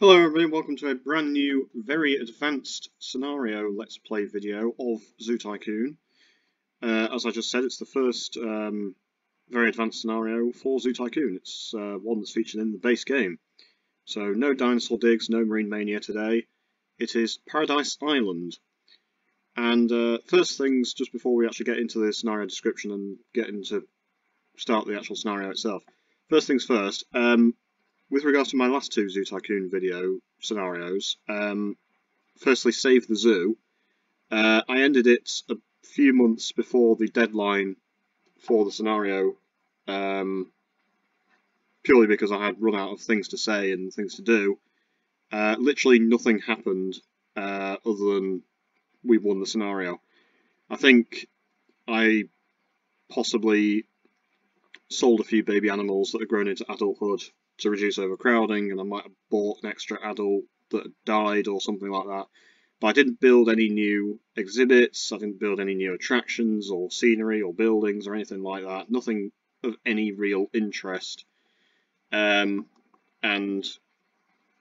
Hello everybody, welcome to a brand new, very advanced scenario Let's Play video of Zoo Tycoon. Uh, as I just said, it's the first um, very advanced scenario for Zoo Tycoon. It's uh, one that's featured in the base game. So no dinosaur digs, no marine mania today. It is Paradise Island. And uh, first things, just before we actually get into the scenario description and get into start the actual scenario itself. First things first, um, with regards to my last two Zoo Tycoon video scenarios, um, firstly, Save the Zoo. Uh, I ended it a few months before the deadline for the scenario, um, purely because I had run out of things to say and things to do. Uh, literally nothing happened uh, other than we won the scenario. I think I possibly sold a few baby animals that had grown into adulthood to reduce overcrowding, and I might have bought an extra adult that died or something like that. But I didn't build any new exhibits, I didn't build any new attractions or scenery or buildings or anything like that. Nothing of any real interest. Um, and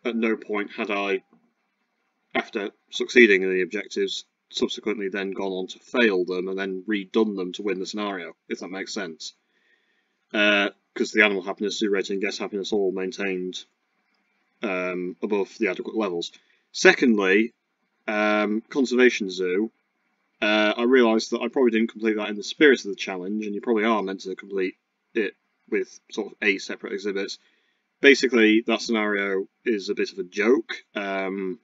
at no point had I, after succeeding in the objectives, subsequently then gone on to fail them and then redone them to win the scenario, if that makes sense. Uh, because the animal happiness, zoo rating, guest happiness all maintained um, above the adequate levels. Secondly, um, conservation zoo. Uh, I realised that I probably didn't complete that in the spirit of the challenge, and you probably are meant to complete it with sort of a separate exhibits. Basically, that scenario is a bit of a joke um,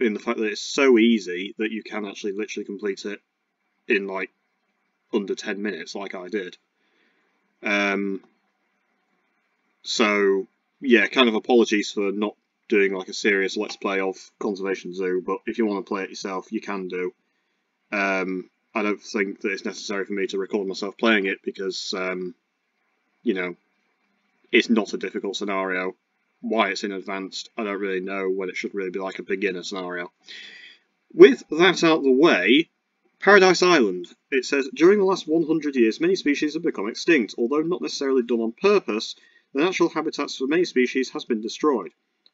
in the fact that it's so easy that you can actually literally complete it in like under 10 minutes, like I did. Um, so yeah, kind of apologies for not doing like a serious let's play of Conservation Zoo, but if you want to play it yourself, you can do. Um, I don't think that it's necessary for me to record myself playing it because, um, you know, it's not a difficult scenario. Why it's in advanced, I don't really know when it should really be like a beginner scenario. With that out of the way, Paradise Island. It says, during the last 100 years, many species have become extinct. Although not necessarily done on purpose, the natural habitats for many species has been destroyed.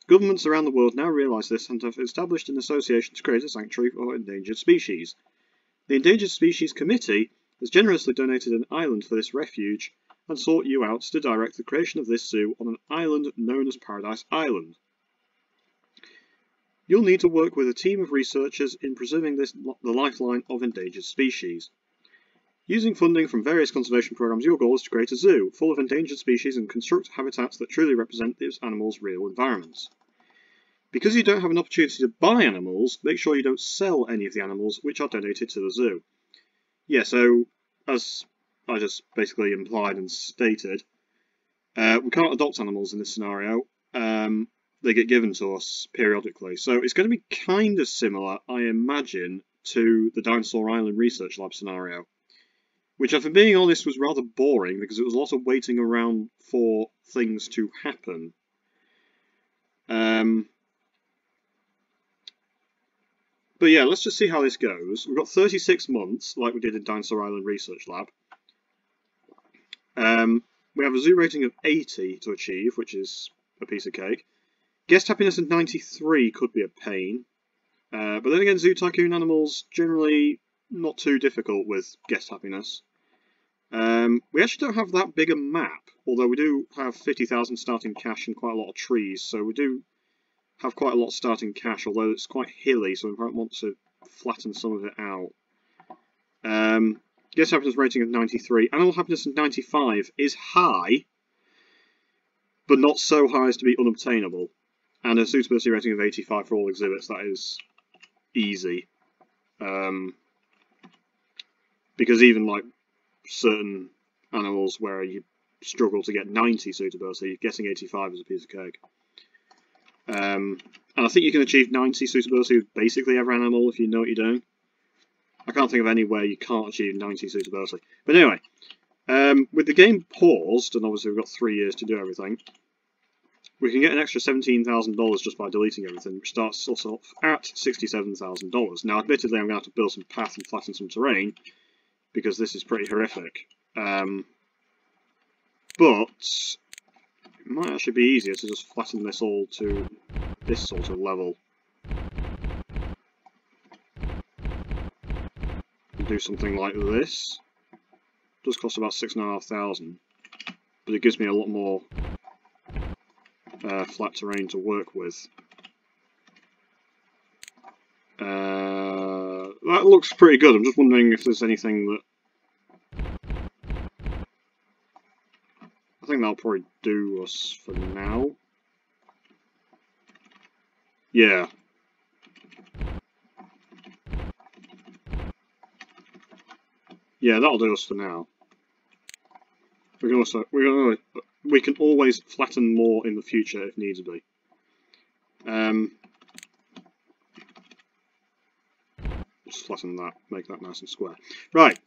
Governments around the world now realise this and have established an association to create a sanctuary for endangered species. The Endangered Species Committee has generously donated an island for this refuge and sought you out to direct the creation of this zoo on an island known as Paradise Island. You'll need to work with a team of researchers in preserving this, the lifeline of endangered species. Using funding from various conservation programs, your goal is to create a zoo full of endangered species and construct habitats that truly represent these animals' real environments. Because you don't have an opportunity to buy animals, make sure you don't sell any of the animals which are donated to the zoo. Yeah, so as I just basically implied and stated, uh, we can't adopt animals in this scenario. Um, they get given to us periodically. So it's going to be kind of similar, I imagine, to the Dinosaur Island Research Lab scenario. Which, if I'm being honest, was rather boring because it was a lot of waiting around for things to happen. Um, but yeah, let's just see how this goes. We've got 36 months, like we did in Dinosaur Island Research Lab. Um, we have a zoo rating of 80 to achieve, which is a piece of cake. Guest happiness at 93 could be a pain. Uh, but then again, Zoo Tycoon animals generally not too difficult with guest happiness. Um, we actually don't have that big a map, although we do have 50,000 starting cash and quite a lot of trees, so we do have quite a lot starting cash, although it's quite hilly, so we might want to flatten some of it out. Um, guest happiness rating of 93. Animal happiness of 95 is high, but not so high as to be unobtainable. And a suitability rating of 85 for all exhibits, that is easy. Um, because even like certain animals where you struggle to get 90 suitability, getting 85 is a piece of cake. Um, and I think you can achieve 90 suitability with basically every animal if you know what you're doing. I can't think of anywhere you can't achieve 90 suitability. But anyway, um, with the game paused, and obviously we've got three years to do everything, we can get an extra $17,000 just by deleting everything, which starts us off at $67,000. Now, admittedly, I'm going to have to build some paths and flatten some terrain, because this is pretty horrific. Um, but, it might actually be easier to just flatten this all to this sort of level. do something like this. It does cost about six and a half thousand, but it gives me a lot more uh, flat terrain to work with. Uh, that looks pretty good. I'm just wondering if there's anything that... I think that'll probably do us for now. Yeah. Yeah, that'll do us for now. We can also we can we can always flatten more in the future if needs be. Um, just flatten that, make that nice and square. Right.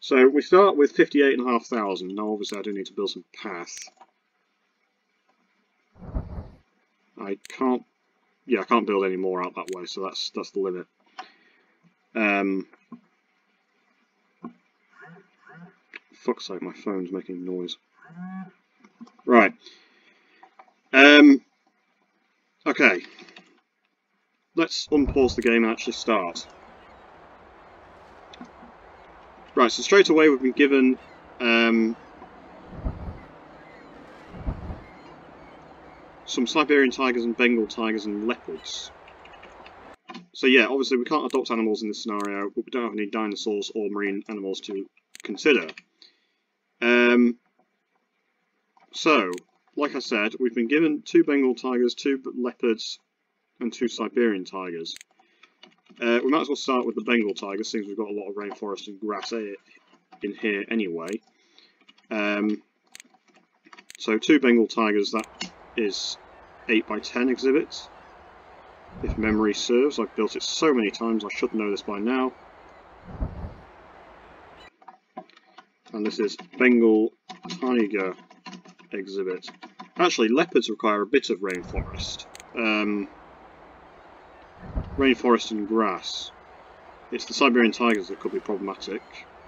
So we start with fifty-eight and a half thousand. Now, obviously, I do need to build some path. I can't. Yeah, I can't build any more out that way, so that's that's the limit. Um, fuck's sake, my phone's making noise. Right. Um, okay. Let's unpause the game and actually start. Right, so straight away we've been given um, some Siberian tigers and Bengal tigers and leopards. So yeah, obviously we can't adopt animals in this scenario, but we don't have any dinosaurs or marine animals to consider. Um, so, like I said, we've been given two Bengal tigers, two leopards, and two Siberian tigers. Uh, we might as well start with the Bengal tiger, since we've got a lot of rainforest and grass in here anyway. Um, so two Bengal tigers, that is 8 by 10 exhibits. If memory serves, I've built it so many times I should know this by now. and this is Bengal tiger exhibit. Actually, leopards require a bit of rainforest. Um, rainforest and grass. It's the Siberian tigers that could be problematic.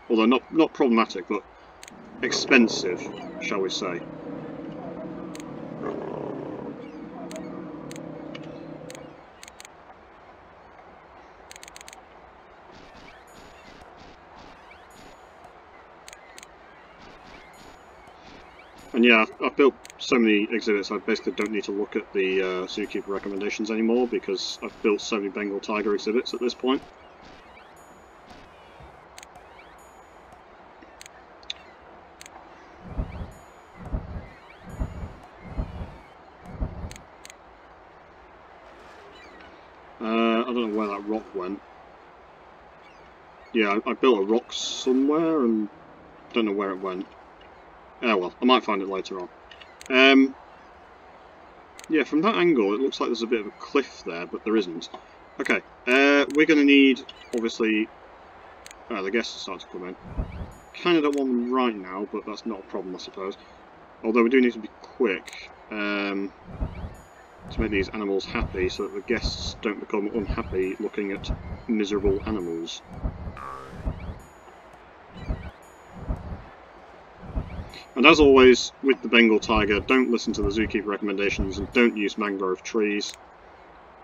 Although not, not problematic, but expensive, shall we say. And yeah, I've built so many exhibits I basically don't need to look at the uh, zookeeper recommendations anymore because I've built so many Bengal tiger exhibits at this point. Uh, I don't know where that rock went. Yeah, I, I built a rock somewhere and don't know where it went. Oh well, I might find it later on. Um, yeah, from that angle it looks like there's a bit of a cliff there, but there isn't. Okay, uh, we're going to need, obviously, the guests start to come in. Kind of don't want them right now, but that's not a problem, I suppose. Although we do need to be quick um, to make these animals happy, so that the guests don't become unhappy looking at miserable animals. And as always, with the Bengal tiger, don't listen to the zookeeper recommendations and don't use mangrove trees.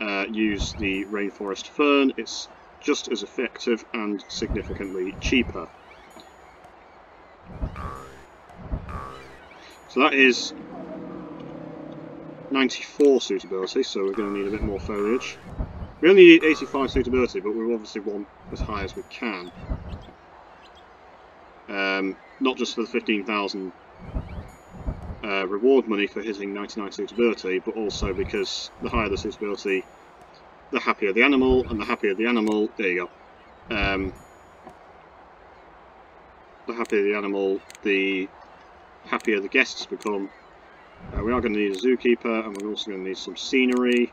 Uh, use the rainforest fern, it's just as effective and significantly cheaper. So that is 94 suitability, so we're going to need a bit more foliage. We only need 85 suitability, but we obviously want as high as we can. Um, not just for the 15,000 uh, reward money for hitting 99 suitability, but also because the higher the suitability, the happier the animal, and the happier the animal, there you go. Um, the happier the animal, the happier the guests become. Uh, we are going to need a zookeeper, and we're also going to need some scenery.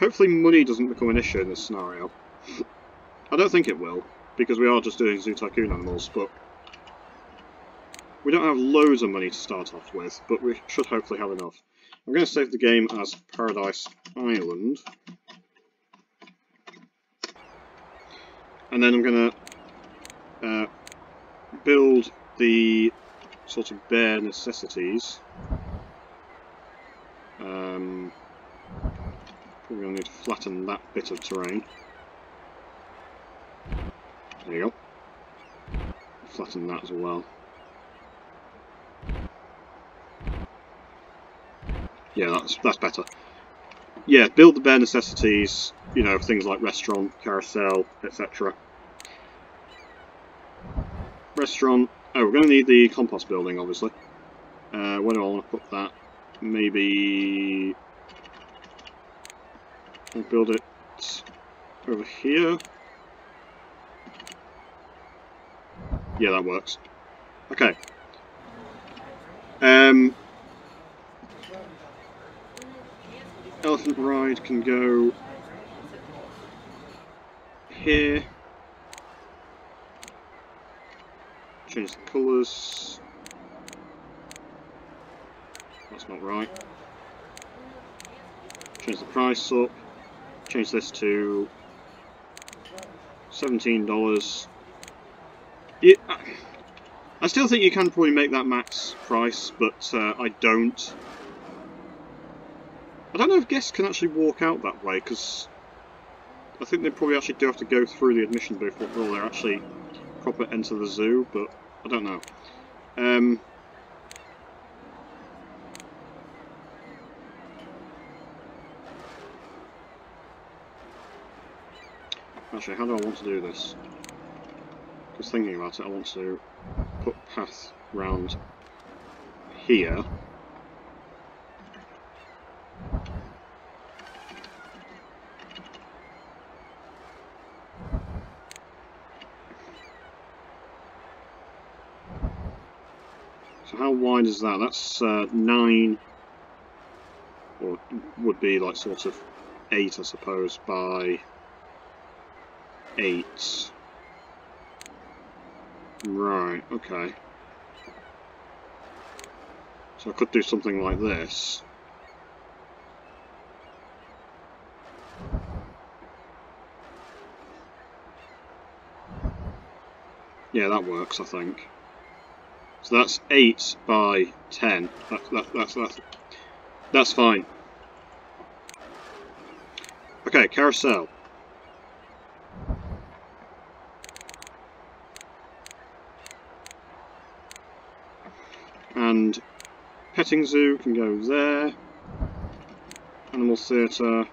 Hopefully money doesn't become an issue in this scenario. I don't think it will, because we are just doing Zoo Tycoon animals, but we don't have loads of money to start off with, but we should hopefully have enough. I'm going to save the game as Paradise Island. And then I'm going to uh, build the sort of bare necessities. Um, probably going to need to flatten that bit of terrain. There you go. Flatten that as well. Yeah, that's that's better. Yeah, build the bare necessities, you know, things like restaurant, carousel, etc. Restaurant, oh, we're going to need the compost building, obviously. Uh, where do I want to put that? Maybe... I'll build it over here. Yeah, that works. Okay. Um, elephant ride can go here. Change the colours. That's not right. Change the price up. Change this to $17. Yeah, I still think you can probably make that max price, but uh, I don't. I don't know if guests can actually walk out that way, because I think they probably actually do have to go through the admission booth before they're actually proper enter the zoo, but I don't know. Um, actually, how do I want to do this? Just thinking about it, I want to put path round here. So how wide is that? That's uh, 9, or would be like sort of 8 I suppose, by 8. Right, okay. So I could do something like this. Yeah, that works, I think. So that's 8 by 10. That, that, that's, that's, that's fine. Okay, carousel. And petting zoo can go there. Animal theatre.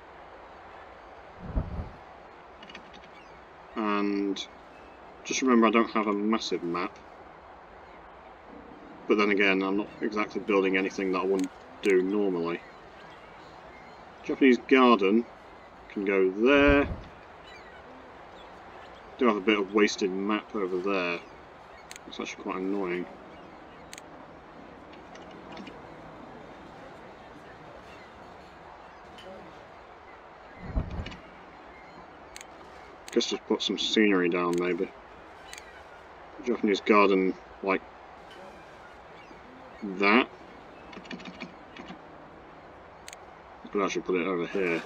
And just remember I don't have a massive map. But then again, I'm not exactly building anything that I wouldn't do normally. Japanese garden can go there. Do have a bit of wasted map over there. It's actually quite annoying. Guess just put some scenery down maybe. Japanese garden like that. I could actually put it over here.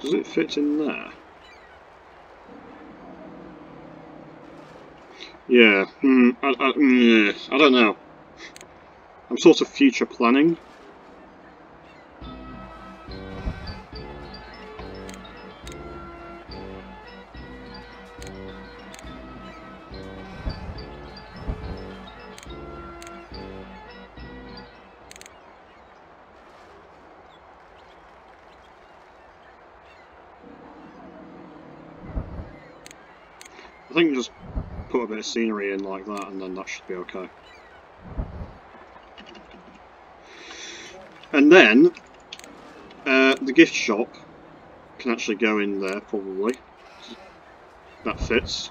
Does it fit in there? Yeah, hmm, I, I, mm, I don't know. I'm sort of future planning. Of scenery in like that and then that should be okay. And then, uh, the gift shop can actually go in there probably. That fits.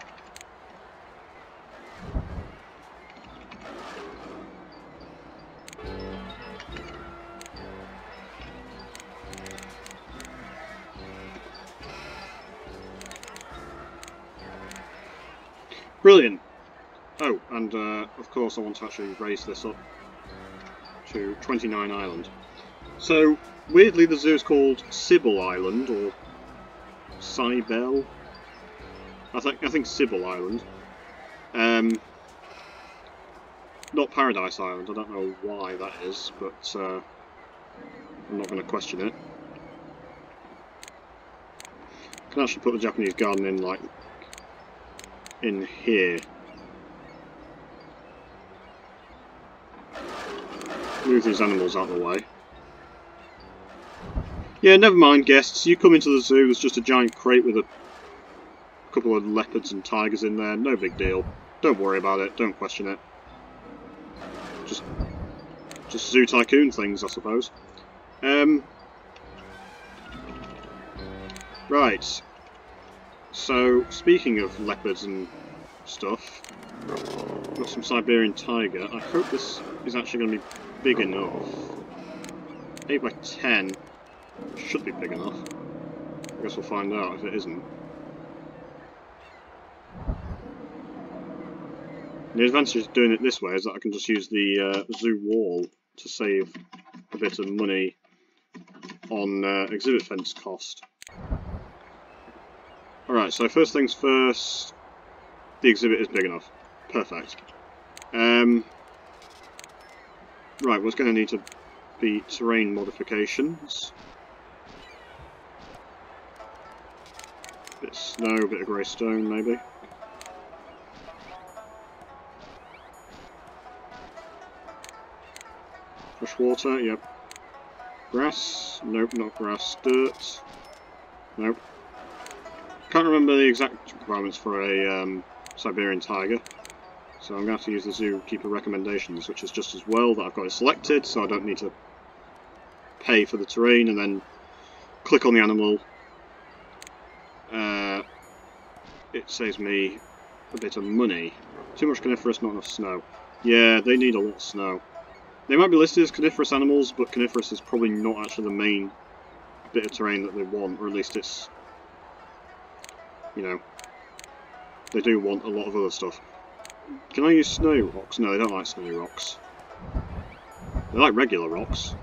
Brilliant. Oh, and uh, of course I want to actually raise this up to 29 Island. So, weirdly the zoo is called Sybil Island, or Cybele. I think I think Sybil Island. Um, not Paradise Island. I don't know why that is, but uh, I'm not going to question it. I can actually put the Japanese garden in like in here. Move these animals out of the way. Yeah, never mind, guests. You come into the zoo, there's just a giant crate with a couple of leopards and tigers in there. No big deal. Don't worry about it. Don't question it. Just, just zoo tycoon things, I suppose. Um, right. So, speaking of leopards and stuff, got some Siberian tiger. I hope this is actually going to be big enough. 8 by 10 should be big enough. I guess we'll find out if it isn't. The advantage of doing it this way is that I can just use the uh, zoo wall to save a bit of money on uh, exhibit fence cost. Alright, so first things first, the exhibit is big enough. Perfect. Um, right, what's going to need to be terrain modifications. Bit of snow, a bit of grey stone maybe. Fresh water, yep. Grass? Nope, not grass. Dirt? Nope. Can't remember the exact requirements for a um, Siberian tiger. So I'm going to have to use the zookeeper recommendations, which is just as well that I've got it selected, so I don't need to pay for the terrain and then click on the animal. Uh, it saves me a bit of money. Too much coniferous, not enough snow. Yeah, they need a lot of snow. They might be listed as coniferous animals, but coniferous is probably not actually the main bit of terrain that they want, or at least it's, you know, they do want a lot of other stuff. Can I use snow rocks? No, they don't like snow rocks. They like regular rocks.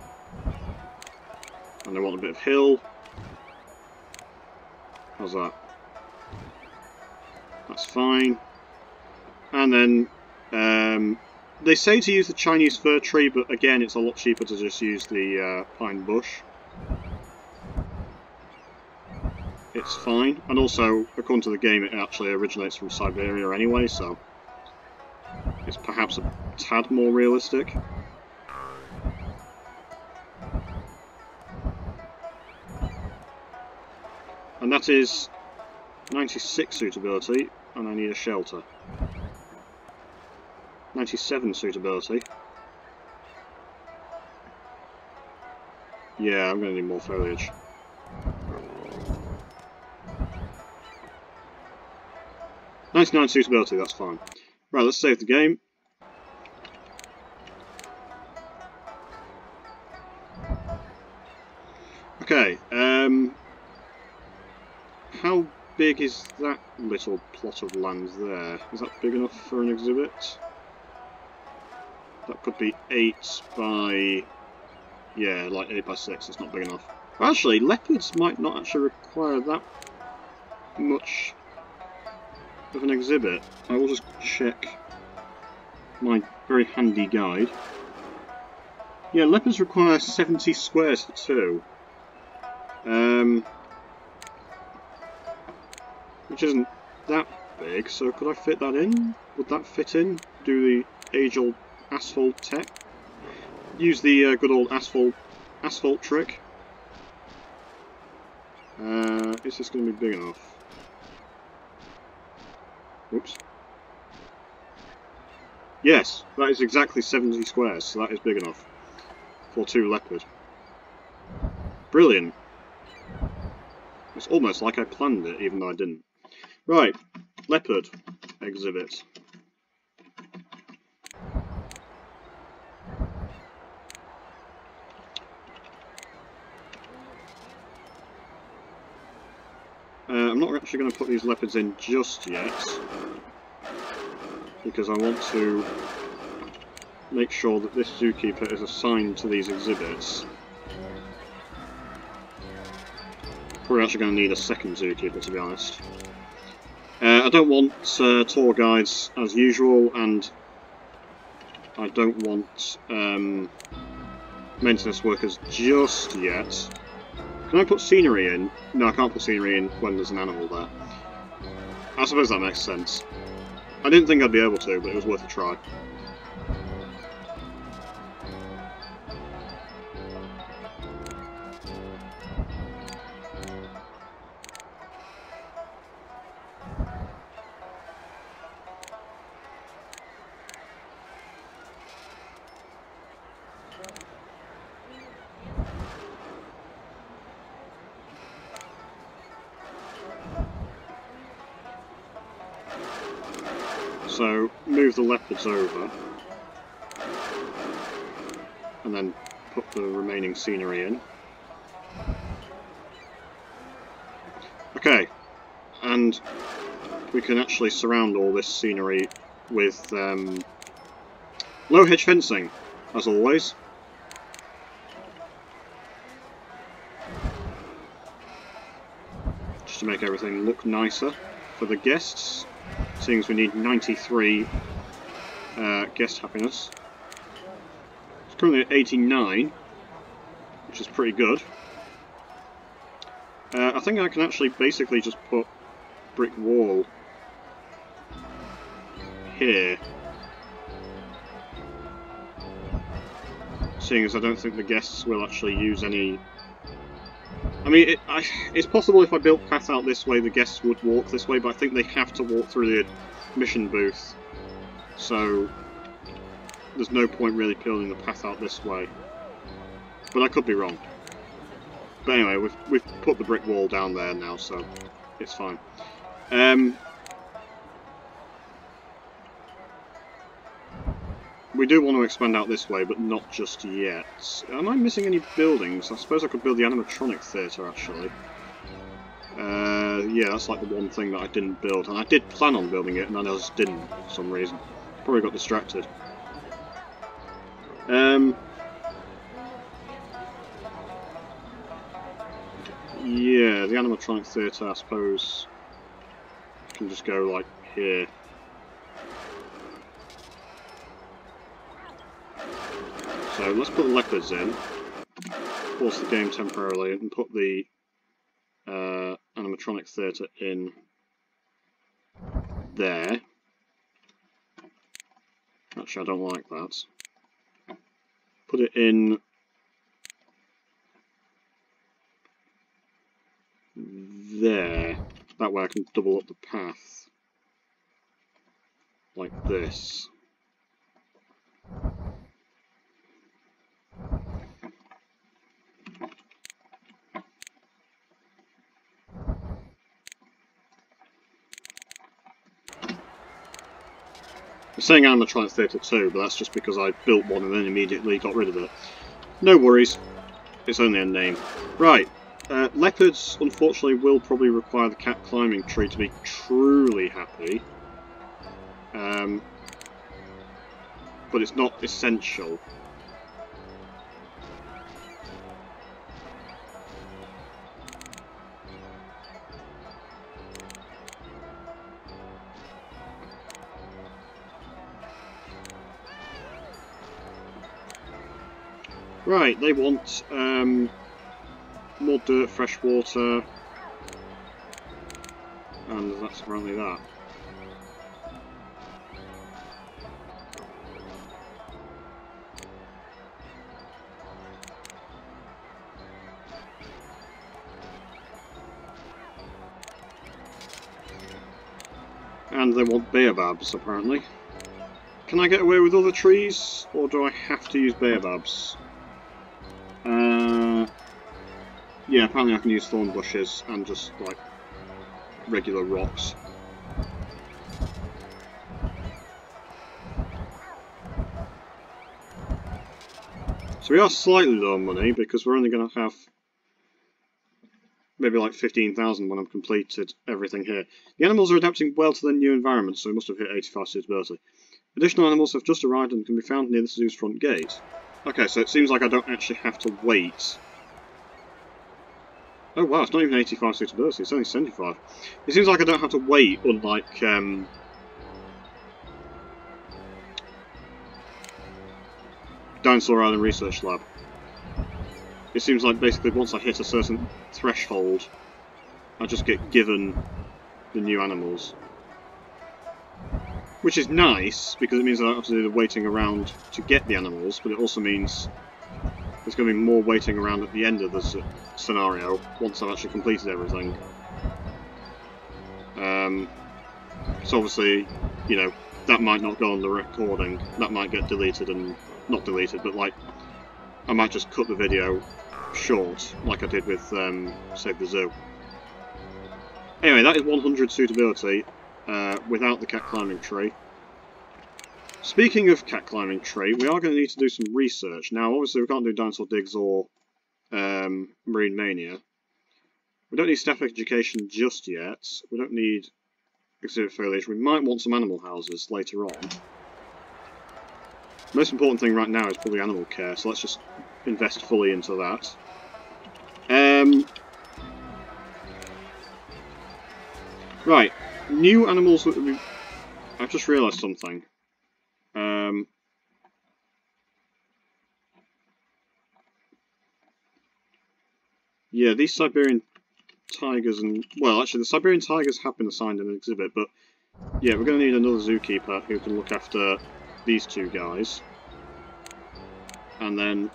And they want a bit of hill. How's that? That's fine. And then um, they say to use the Chinese fir tree, but again, it's a lot cheaper to just use the uh, pine bush. It's fine, and also, according to the game, it actually originates from Siberia anyway, so it's perhaps a tad more realistic. And that is 96 suitability, and I need a shelter. 97 suitability. Yeah, I'm going to need more foliage. Ninety-nine suitability, that's fine. Right, let's save the game. Okay, um, how big is that little plot of land there? Is that big enough for an exhibit? That could be 8 by... Yeah, like 8 by 6, it's not big enough. Actually, leopards might not actually require that much of an exhibit. I will just check my very handy guide. Yeah, leopards require 70 squares for two. Um, which isn't that big, so could I fit that in? Would that fit in? Do the age-old asphalt tech. Use the uh, good old asphalt asphalt trick. Uh, is this going to be big enough? Oops. Yes, that is exactly 70 squares, so that is big enough for two leopard. Brilliant. It's almost like I planned it, even though I didn't. Right, leopard exhibit. I'm not actually going to put these leopards in just yet because I want to make sure that this zookeeper is assigned to these exhibits. Probably actually going to need a second zookeeper to be honest. Uh, I don't want uh, tour guides as usual, and I don't want um, maintenance workers just yet. Can I put scenery in? No, I can't put scenery in when there's an animal there. I suppose that makes sense. I didn't think I'd be able to, but it was worth a try. Scenery in. Okay, and we can actually surround all this scenery with um, low hedge fencing, as always. Just to make everything look nicer for the guests seeing as we need 93 uh, guest happiness. It's currently at 89, which is pretty good. Uh, I think I can actually basically just put brick wall here. Seeing as I don't think the guests will actually use any I mean, it, I, it's possible if I built path out this way, the guests would walk this way, but I think they have to walk through the mission booth. So, there's no point really building the path out this way. But I could be wrong. But anyway, we've, we've put the brick wall down there now, so it's fine. Um, We do want to expand out this way, but not just yet. Am I missing any buildings? I suppose I could build the animatronic theatre, actually. Uh, yeah, that's like the one thing that I didn't build. And I did plan on building it, and I just didn't for some reason. Probably got distracted. Um, yeah, the animatronic theatre, I suppose, can just go, like, here. So let's put the leopards in, pause the game temporarily, and put the uh, animatronic theatre in there. Actually, I don't like that. Put it in there. That way I can double up the path. Like this. I'm saying I'm a animatronic theatre too, but that's just because I built one and then immediately got rid of it. No worries, it's only a name. Right, uh, leopards unfortunately will probably require the cat climbing tree to be truly happy. Um, but it's not essential. Right, they want um, more dirt, fresh water, and that's apparently that. And they want baobabs, apparently. Can I get away with other trees, or do I have to use baobabs? Uh, yeah, apparently I can use thorn bushes and just like regular rocks. So we are slightly low on money because we're only going to have maybe like 15,000 when I've completed everything here. The animals are adapting well to their new environment, so we must have hit 85 suitability. Additional animals have just arrived and can be found near the zoo's front gate. Okay, so it seems like I don't actually have to wait Oh wow, it's not even 85 suitability, it's only 75. It seems like I don't have to wait, unlike um, Dinosaur Island Research Lab. It seems like basically once I hit a certain threshold, I just get given the new animals. Which is nice, because it means I don't have to do the waiting around to get the animals, but it also means there's going to be more waiting around at the end of this scenario, once I've actually completed everything. Um, so obviously, you know, that might not go on the recording, that might get deleted and, not deleted, but like, I might just cut the video short, like I did with um, Save the Zoo. Anyway, that is 100 suitability, uh, without the cat climbing tree. Speaking of cat climbing tree, we are going to need to do some research. Now, obviously we can't do dinosaur digs or um, marine mania. We don't need staff education just yet. We don't need exhibit foliage. We might want some animal houses later on. Most important thing right now is probably animal care, so let's just invest fully into that. Um, right, new animals that we... I've just realised something. Um, yeah, these Siberian tigers and... Well, actually, the Siberian tigers have been assigned an exhibit, but... Yeah, we're going to need another zookeeper who can look after these two guys. And then...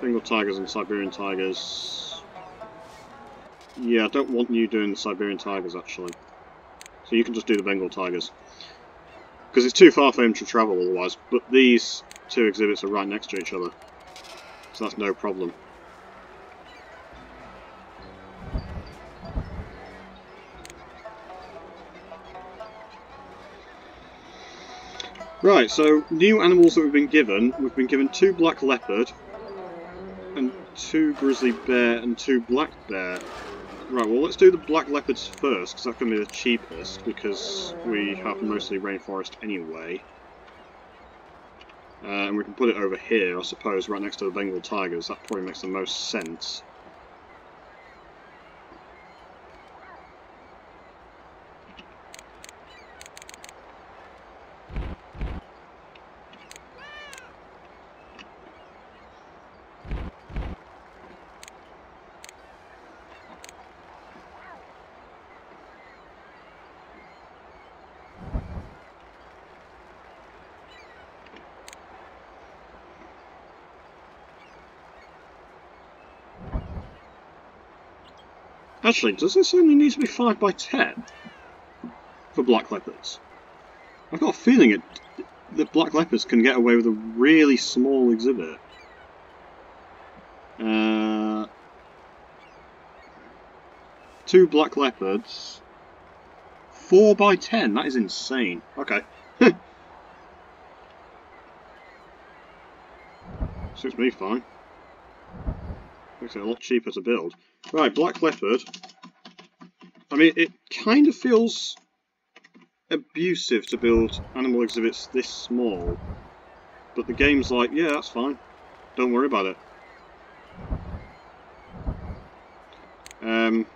Bengal tigers and Siberian tigers... Yeah, I don't want you doing the Siberian tigers, actually. So you can just do the Bengal tigers. Because it's too far for him to travel otherwise, but these two exhibits are right next to each other. So that's no problem. Right, so new animals that we've been given. We've been given two black leopard, and two grizzly bear, and two black bear. Right, well let's do the black leopards first, because that's going to be the cheapest, because we have mostly rainforest anyway. Uh, and we can put it over here, I suppose, right next to the Bengal tigers. That probably makes the most sense. Actually, does this only need to be 5 by 10 for black leopards? I've got a feeling it, that black leopards can get away with a really small exhibit. Uh, two black leopards. 4 by 10 that is insane. Okay. Suits me fine. It a lot cheaper to build. Right, Black Leopard. I mean, it kind of feels abusive to build animal exhibits this small. But the game's like, yeah, that's fine. Don't worry about it. Um,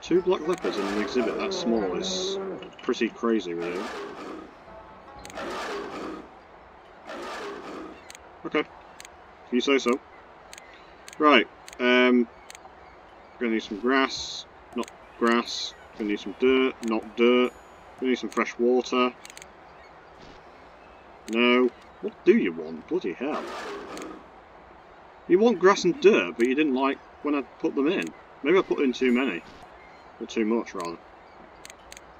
two black leopards in an exhibit that small is pretty crazy, really. Okay. You say so. Right, um, gonna need some grass, not grass, gonna need some dirt, not dirt, gonna need some fresh water. No. What do you want? Bloody hell. You want grass and dirt, but you didn't like when I put them in. Maybe I put in too many. Or too much, rather.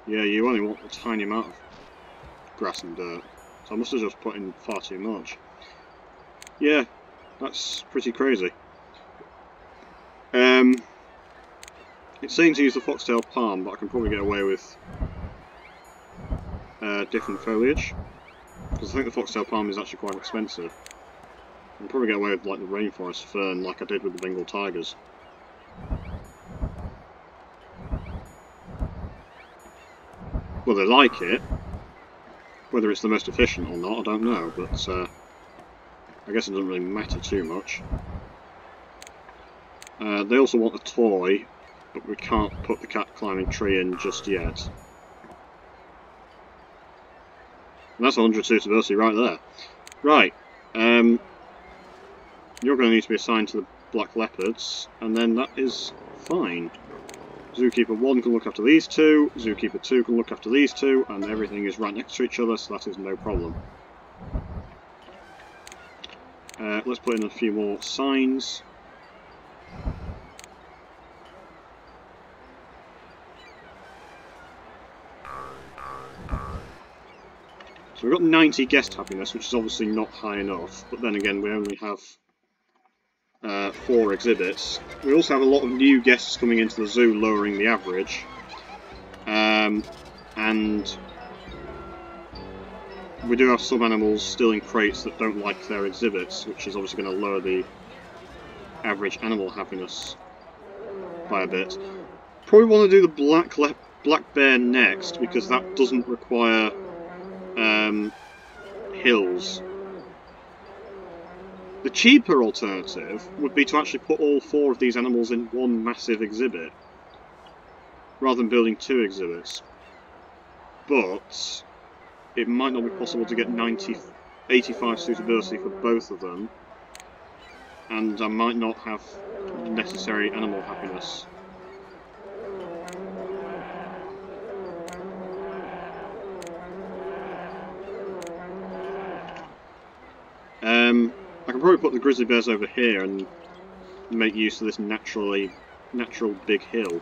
Yeah, you only want a tiny amount of grass and dirt. So I must have just put in far too much. Yeah, that's pretty crazy. Um, saying to use the foxtail palm, but I can probably get away with uh, different foliage. Because I think the foxtail palm is actually quite expensive. I can probably get away with like the rainforest fern, like I did with the Bengal tigers. Well, they like it. Whether it's the most efficient or not, I don't know, but uh, I guess it doesn't really matter too much. Uh, they also want a toy, but we can't put the cat climbing tree in just yet. And that's 100 suitability right there. Right, um, you're going to need to be assigned to the Black Leopards, and then that is fine. Zookeeper 1 can look after these two, Zookeeper 2 can look after these two, and everything is right next to each other, so that is no problem. Uh, let's put in a few more signs. So we've got 90 guest happiness, which is obviously not high enough, but then again we only have uh, four exhibits. We also have a lot of new guests coming into the zoo, lowering the average. Um, and we do have some animals still in crates that don't like their exhibits, which is obviously going to lower the average animal happiness by a bit. Probably want to do the black black bear next because that doesn't require um, hills. The cheaper alternative would be to actually put all four of these animals in one massive exhibit, rather than building two exhibits. But it might not be possible to get 90, 85 suitability for both of them, and I might not have necessary animal happiness. Um, I can probably put the grizzly bears over here and make use of this naturally natural big hill.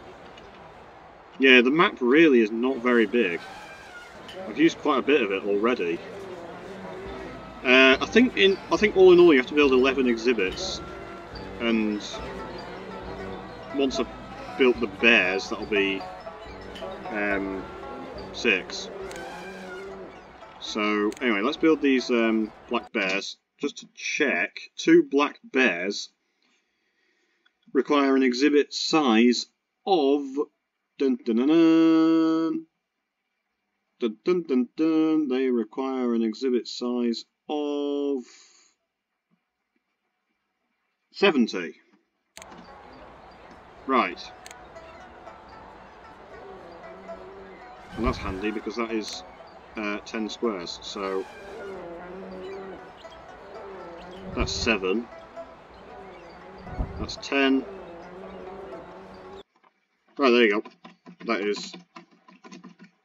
Yeah, the map really is not very big. I've used quite a bit of it already. Uh, I think in I think all in all you have to build 11 exhibits, and once I've built the bears, that'll be um, six. So anyway, let's build these um, black bears just to check, two black bears require an exhibit size of dun dun dun dun, dun, dun, dun, they require an exhibit size of 70. Right. And that's handy because that is uh, 10 squares, so that's 7. That's 10. Right, there you go. That is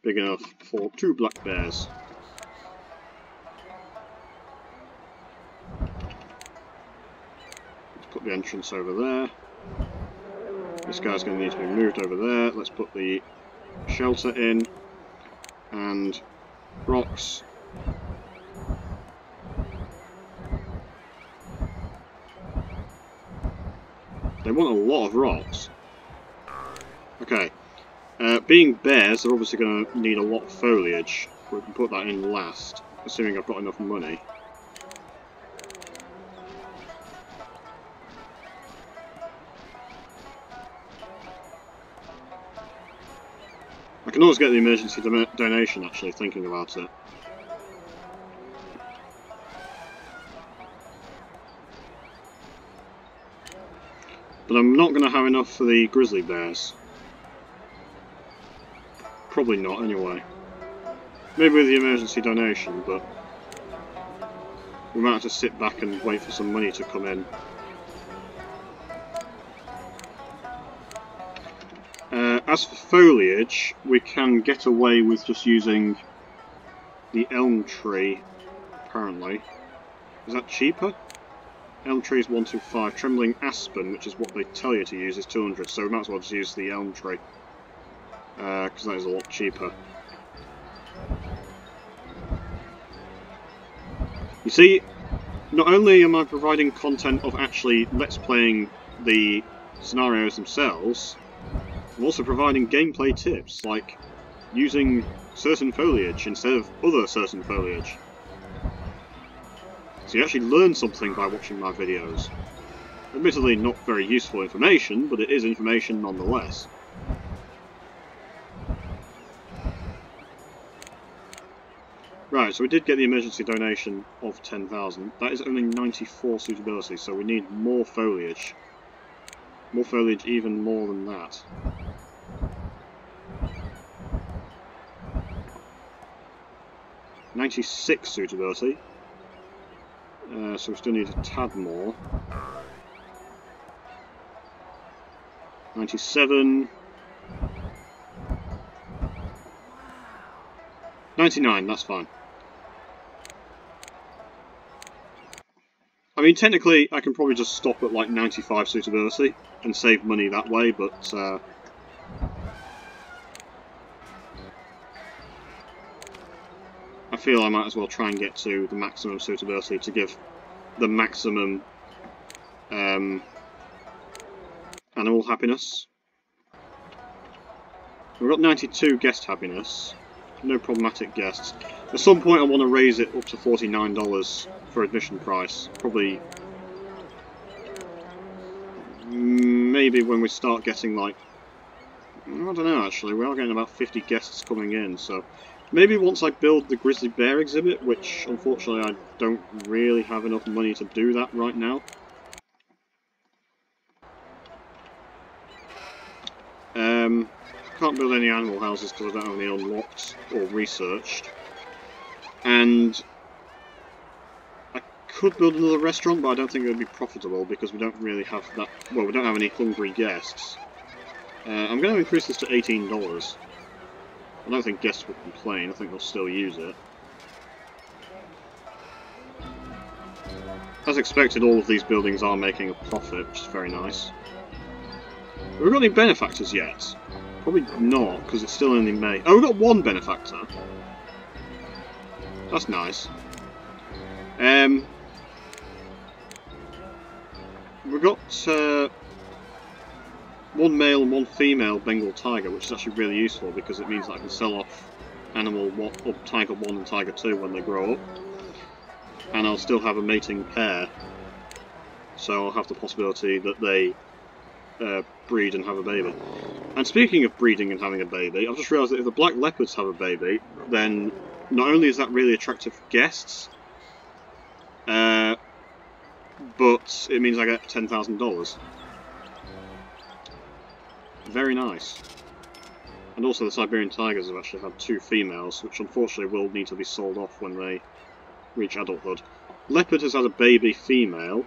big enough for two black bears. Let's put the entrance over there. This guy's going to need to be moved over there. Let's put the shelter in. And rocks They want a lot of rocks. Okay. Uh, being bears, they're obviously going to need a lot of foliage. We can put that in last, assuming I've got enough money. I can always get the emergency donation, actually, thinking about it. But I'm not going to have enough for the grizzly bears. Probably not, anyway. Maybe with the emergency donation, but we might have to sit back and wait for some money to come in. Uh, as for foliage, we can get away with just using the elm tree, apparently. Is that cheaper? Elm tree is 125. Trembling aspen, which is what they tell you to use, is 200. So we might as well just use the elm tree. Because uh, that is a lot cheaper. You see, not only am I providing content of actually let's playing the scenarios themselves, I'm also providing gameplay tips, like using certain foliage instead of other certain foliage. So you actually learn something by watching my videos. Admittedly not very useful information, but it is information nonetheless. Right, so we did get the emergency donation of 10,000. That is only 94 suitability, so we need more foliage. More foliage, even more than that. Ninety-six suitability. Uh, so we still need a tad more. Ninety-seven. 99, that's fine. I mean, technically, I can probably just stop at like 95 suitability and save money that way, but uh, I feel I might as well try and get to the maximum suitability to give the maximum um, animal happiness. We've got 92 guest happiness no problematic guests. At some point I want to raise it up to $49 for admission price. Probably... Maybe when we start getting like... I don't know actually, we are getting about 50 guests coming in, so... Maybe once I build the grizzly bear exhibit, which unfortunately I don't really have enough money to do that right now. Um, can't build any animal houses because I don't have any unlocked or researched. And I could build another restaurant, but I don't think it would be profitable because we don't really have that. Well, we don't have any hungry guests. Uh, I'm going to increase this to $18. I don't think guests will complain. I think they'll still use it. As expected, all of these buildings are making a profit, which is very nice. Have we got any benefactors yet? Probably not, because it's still only May. Oh, we've got one benefactor. That's nice. Um, we've got uh, one male and one female Bengal tiger, which is actually really useful because it means that I can sell off animal one, or tiger 1 and tiger 2 when they grow up. And I'll still have a mating pair. So I'll have the possibility that they uh, breed and have a baby. And speaking of breeding and having a baby, I've just realised that if the black leopards have a baby, then not only is that really attractive for guests, uh, but it means I get $10,000. Very nice. And also the Siberian tigers have actually had two females, which unfortunately will need to be sold off when they reach adulthood. Leopard has had a baby female,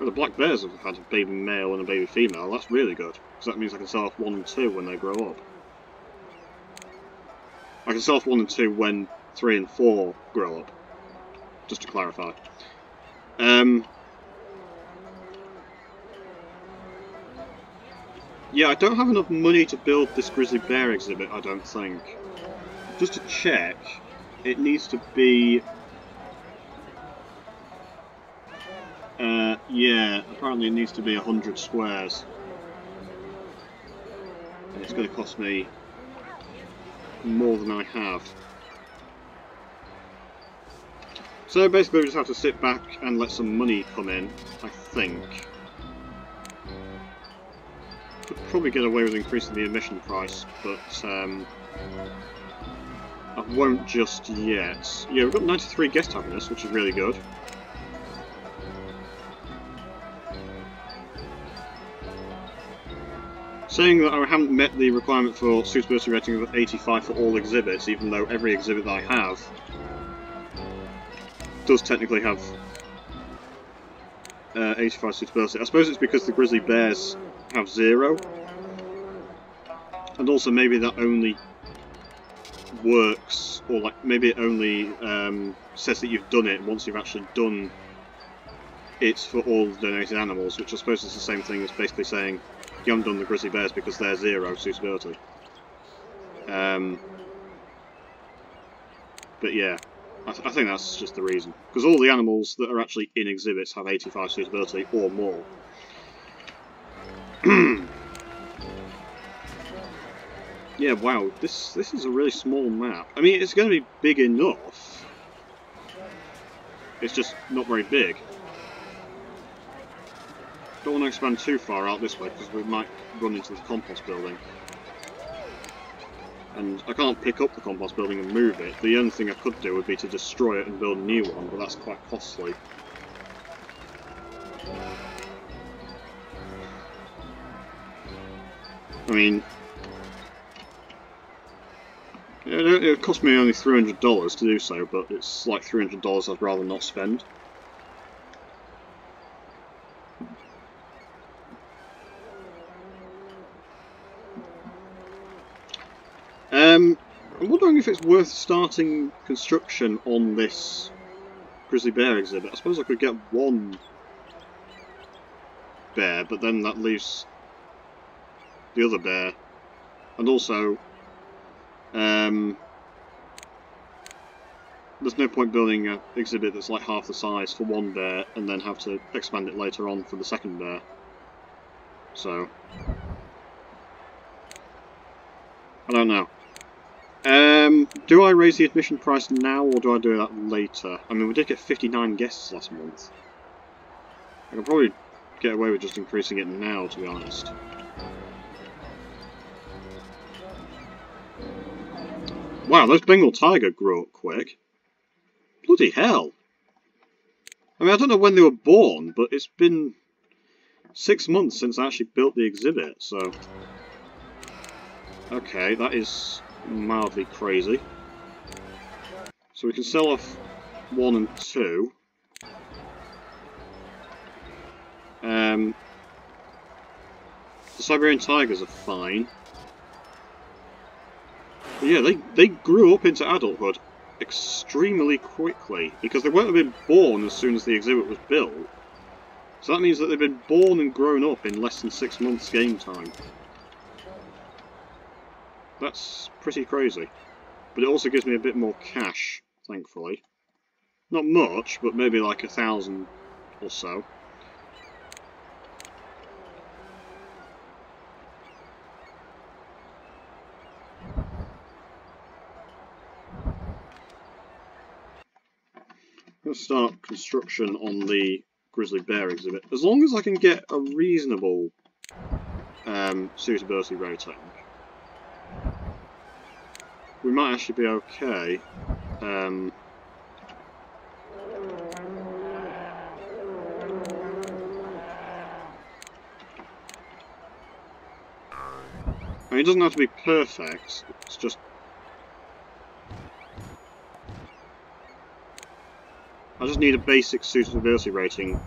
the black bears have had a baby male and a baby female. That's really good. Because that means I can sell off 1 and 2 when they grow up. I can sell off 1 and 2 when 3 and 4 grow up. Just to clarify. Um, yeah, I don't have enough money to build this grizzly bear exhibit, I don't think. Just to check, it needs to be Uh, yeah, apparently it needs to be 100 squares. And it's going to cost me more than I have. So basically we just have to sit back and let some money come in, I think. Could probably get away with increasing the admission price, but um, I won't just yet. Yeah, we've got 93 guest happiness, which is really good. Saying that I haven't met the requirement for suitability rating of 85 for all exhibits, even though every exhibit that I have does technically have uh, 85 suitability. I suppose it's because the grizzly bears have zero. And also maybe that only works, or like maybe it only um, says that you've done it once you've actually done it for all the donated animals, which I suppose is the same thing as basically saying haven't done the grizzly bears because they're zero suitability. Um, but yeah, I, th I, think that's just the reason. Because all the animals that are actually in exhibits have 85 suitability or more. yeah, wow, this this is a really small map. I mean, it's going to be big enough. It's just not very big. Don't want to expand too far out this way because we might run into the compost building. And I can't pick up the compost building and move it. The only thing I could do would be to destroy it and build a new one, but that's quite costly. I mean, it, it cost me only $300 to do so, but it's like $300 I'd rather not spend. Um, I'm wondering if it's worth starting construction on this grizzly bear exhibit. I suppose I could get one bear, but then that leaves the other bear. And also, um, there's no point building an exhibit that's like half the size for one bear and then have to expand it later on for the second bear. So, I don't know. Um, do I raise the admission price now or do I do that later? I mean, we did get 59 guests last month. I can probably get away with just increasing it now, to be honest. Wow, those Bengal tiger grew up quick. Bloody hell. I mean, I don't know when they were born, but it's been six months since I actually built the exhibit, so... Okay, that is mildly crazy. So we can sell off one and two. Um, the Siberian Tigers are fine. But yeah, they, they grew up into adulthood extremely quickly because they weren't been born as soon as the exhibit was built. So that means that they've been born and grown up in less than six months game time. That's pretty crazy. But it also gives me a bit more cash, thankfully. Not much, but maybe like a thousand or so. I'm going to start construction on the grizzly bear exhibit. As long as I can get a reasonable um, suitability rating, we might actually be okay. Um, I mean, it doesn't have to be perfect, it's just I just need a basic suitability rating.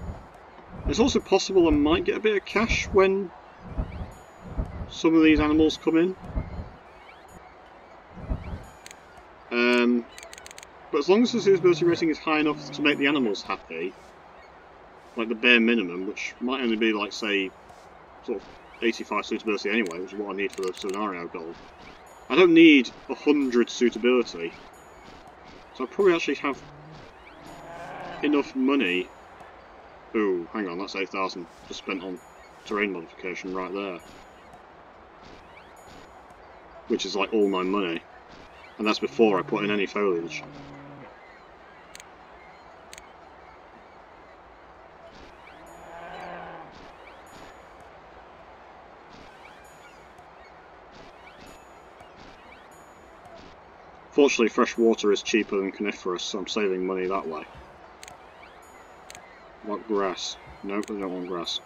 It's also possible I might get a bit of cash when some of these animals come in. Um, but as long as the suitability rating is high enough to make the animals happy, like the bare minimum, which might only be like, say, sort of 85 suitability anyway, which is what I need for the scenario goal. I don't need 100 suitability, so I probably actually have enough money. Ooh, hang on, that's 8,000 just spent on terrain modification right there. Which is like all my money. And that's before I put in any foliage. Fortunately, fresh water is cheaper than coniferous, so I'm saving money that way. Want grass? Nope, I don't want grass.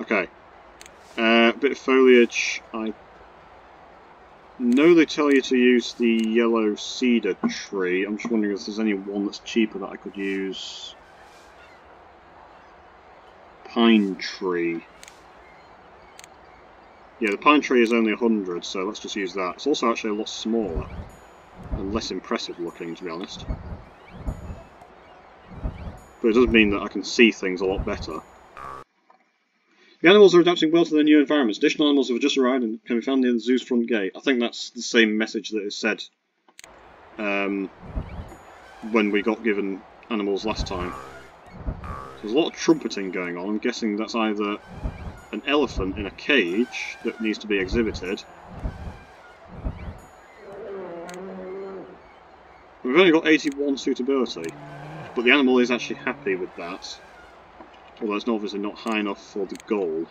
Okay. A uh, bit of foliage. I know they tell you to use the yellow cedar tree. I'm just wondering if there's any one that's cheaper that I could use. Pine tree. Yeah, the pine tree is only 100, so let's just use that. It's also actually a lot smaller and less impressive looking, to be honest but it does mean that I can see things a lot better. The animals are adapting well to their new environments. Additional animals have just arrived and can be found near the zoo's front gate. I think that's the same message that is said um, when we got given animals last time. There's a lot of trumpeting going on. I'm guessing that's either an elephant in a cage that needs to be exhibited. We've only got 81 suitability. But the animal is actually happy with that. Although it's obviously not high enough for the goal.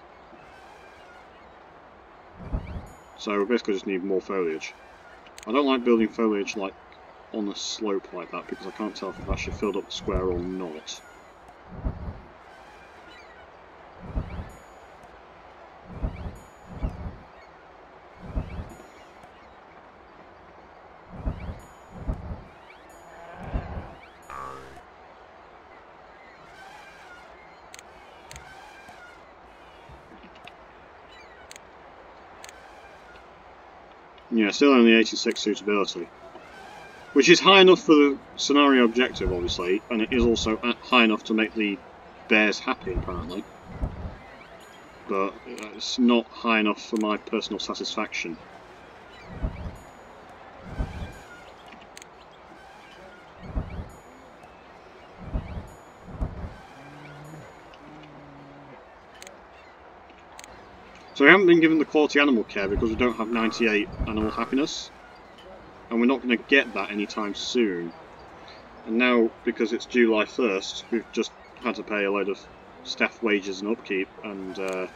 So we basically just need more foliage. I don't like building foliage like on a slope like that because I can't tell if I've actually filled up the square or not. Yeah, still only 86 suitability. Which is high enough for the scenario objective, obviously, and it is also high enough to make the bears happy, apparently. But uh, it's not high enough for my personal satisfaction. So we haven't been given the quality animal care because we don't have 98 animal happiness. And we're not going to get that anytime soon. And now, because it's July 1st, we've just had to pay a load of staff wages and upkeep and uh,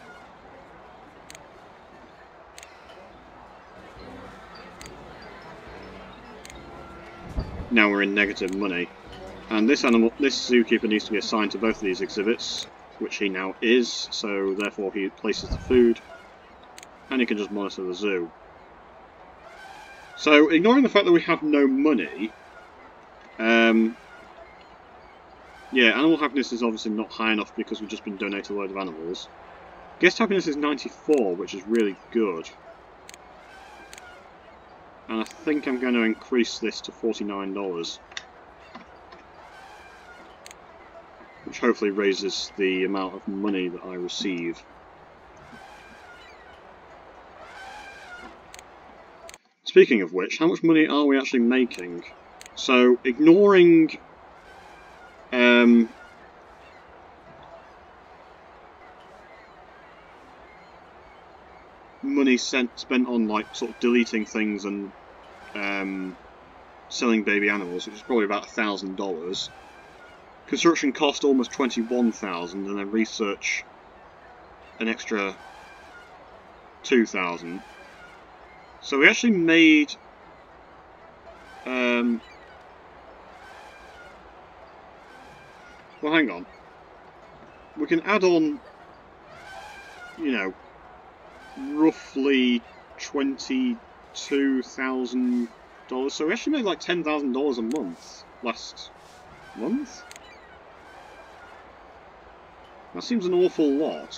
now we're in negative money. And this animal, this zookeeper needs to be assigned to both of these exhibits, which he now is, so therefore he places the food, and you can just monitor the zoo. So, ignoring the fact that we have no money, um, yeah, animal happiness is obviously not high enough because we've just been donated a load of animals. Guest happiness is 94, which is really good. And I think I'm going to increase this to $49. Which hopefully raises the amount of money that I receive. Speaking of which, how much money are we actually making? So, ignoring um, money sent, spent on like sort of deleting things and um, selling baby animals, which is probably about a thousand dollars. Construction cost almost twenty-one thousand, and then research an extra two thousand. So we actually made um, well hang on. We can add on you know roughly twenty-two thousand dollars. So we actually made like ten thousand dollars a month last month. That seems an awful lot.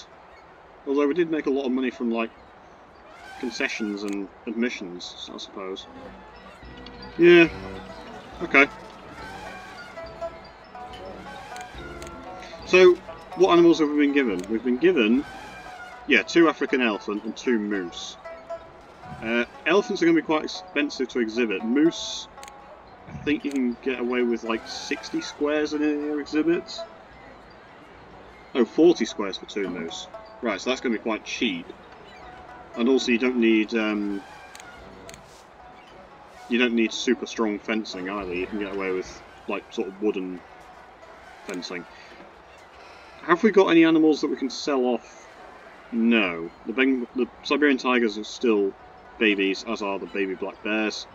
Although we did make a lot of money from like concessions and admissions, I suppose. Yeah. Okay. So, what animals have we been given? We've been given, yeah, two African elephant and two moose. Uh, elephants are going to be quite expensive to exhibit. Moose, I think you can get away with like 60 squares in your exhibit. Oh, 40 squares for two moose. Right, so that's going to be quite cheap. And also you don't need um, you don't need super strong fencing either. You can get away with like sort of wooden fencing. Have we got any animals that we can sell off? No. The, Beng the Siberian tigers are still babies, as are the baby black bears.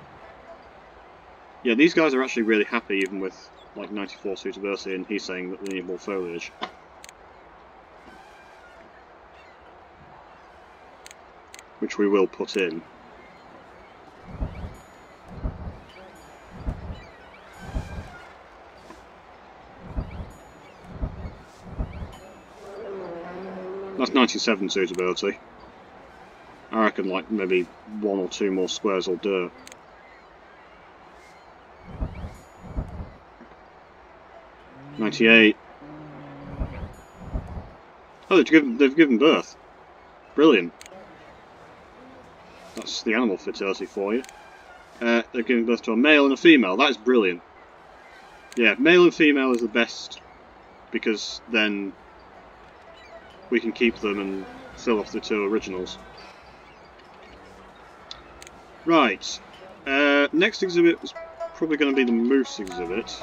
Yeah, these guys are actually really happy even with like 94 suitability and he's saying that they need more foliage. Which we will put in. That's 97 suitability. I reckon like maybe one or two more squares will do. Ninety-eight. Oh, they've given, they've given birth. Brilliant. The animal fertility for you. Uh, they're giving birth to a male and a female. That is brilliant. Yeah, male and female is the best because then we can keep them and fill off the two originals. Right. Uh, next exhibit was probably going to be the moose exhibit.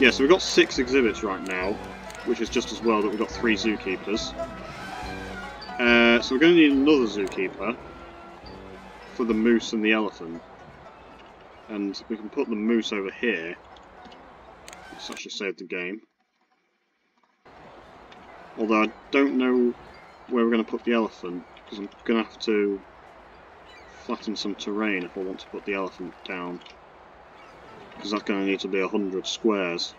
Yeah, so we've got six exhibits right now, which is just as well that we've got three zookeepers. Uh, so we're going to need another zookeeper for the moose and the elephant. And we can put the moose over here. Let's actually save the game. Although I don't know where we're going to put the elephant, because I'm going to have to flatten some terrain if I want to put the elephant down. Because that's going to need to be 100 squares.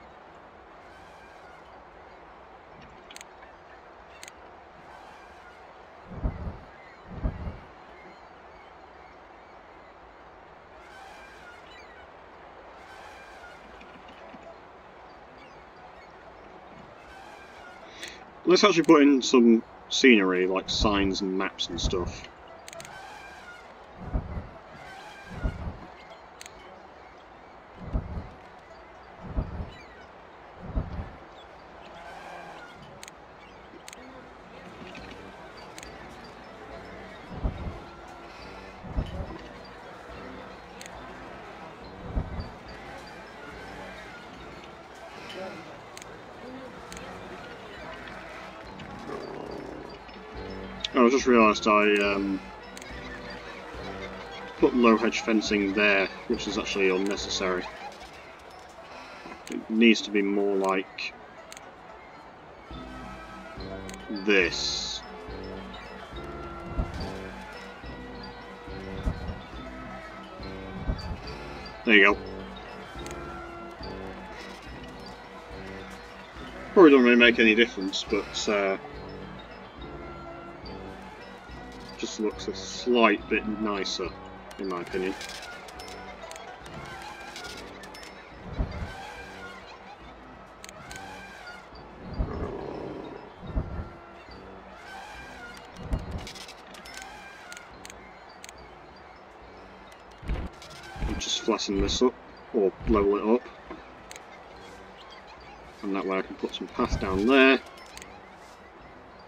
Let's actually put in some scenery, like signs and maps and stuff. I just realised I um, put low hedge fencing there, which is actually unnecessary. It needs to be more like this. There you go. Probably doesn't really make any difference, but uh, looks a slight bit nicer, in my opinion. I'm just flatten this up, or level it up. And that way I can put some path down there.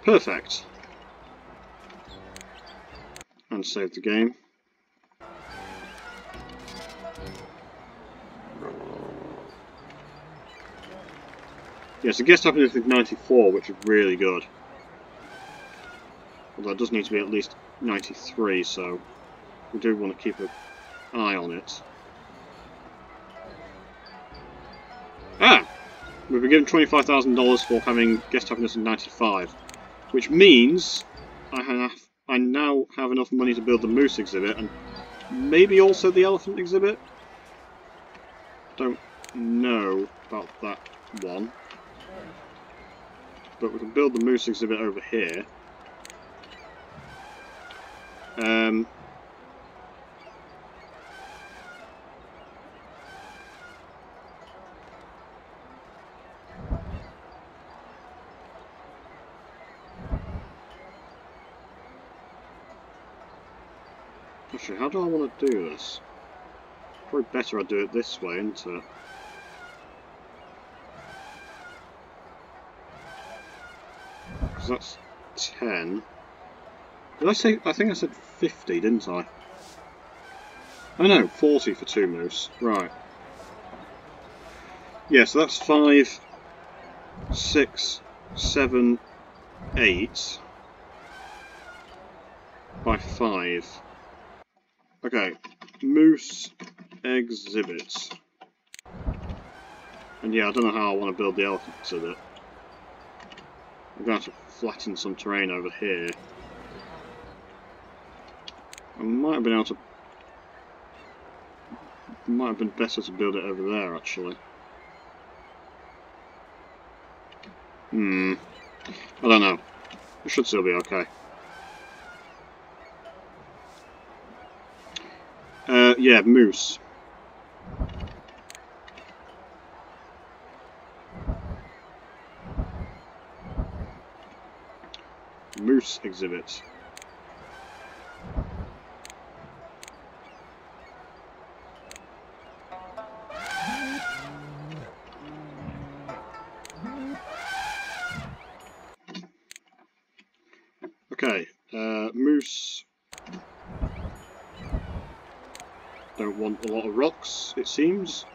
Perfect save the game. Yes, the guest happiness is 94, which is really good. Although it does need to be at least 93, so we do want to keep an eye on it. Ah! We've been given $25,000 for having guest happiness of 95, which means I have I now have enough money to build the moose exhibit and maybe also the elephant exhibit. Don't know about that one. But we can build the moose exhibit over here. Um, Actually, how do I want to do this? Probably better I do it this way, isn't it? Because that's 10. Did I say, I think I said 50, didn't I? Oh no, 40 for two moose. Right. Yeah, so that's 5, 6, 7, 8 by 5. Okay, Moose exhibits. And yeah, I don't know how I want to build the elephant exhibit. I'm going to have to flatten some terrain over here. I might have been able to... Might have been better to build it over there, actually. Hmm. I don't know. It should still be okay. Uh, yeah, moose. Moose exhibit. seems.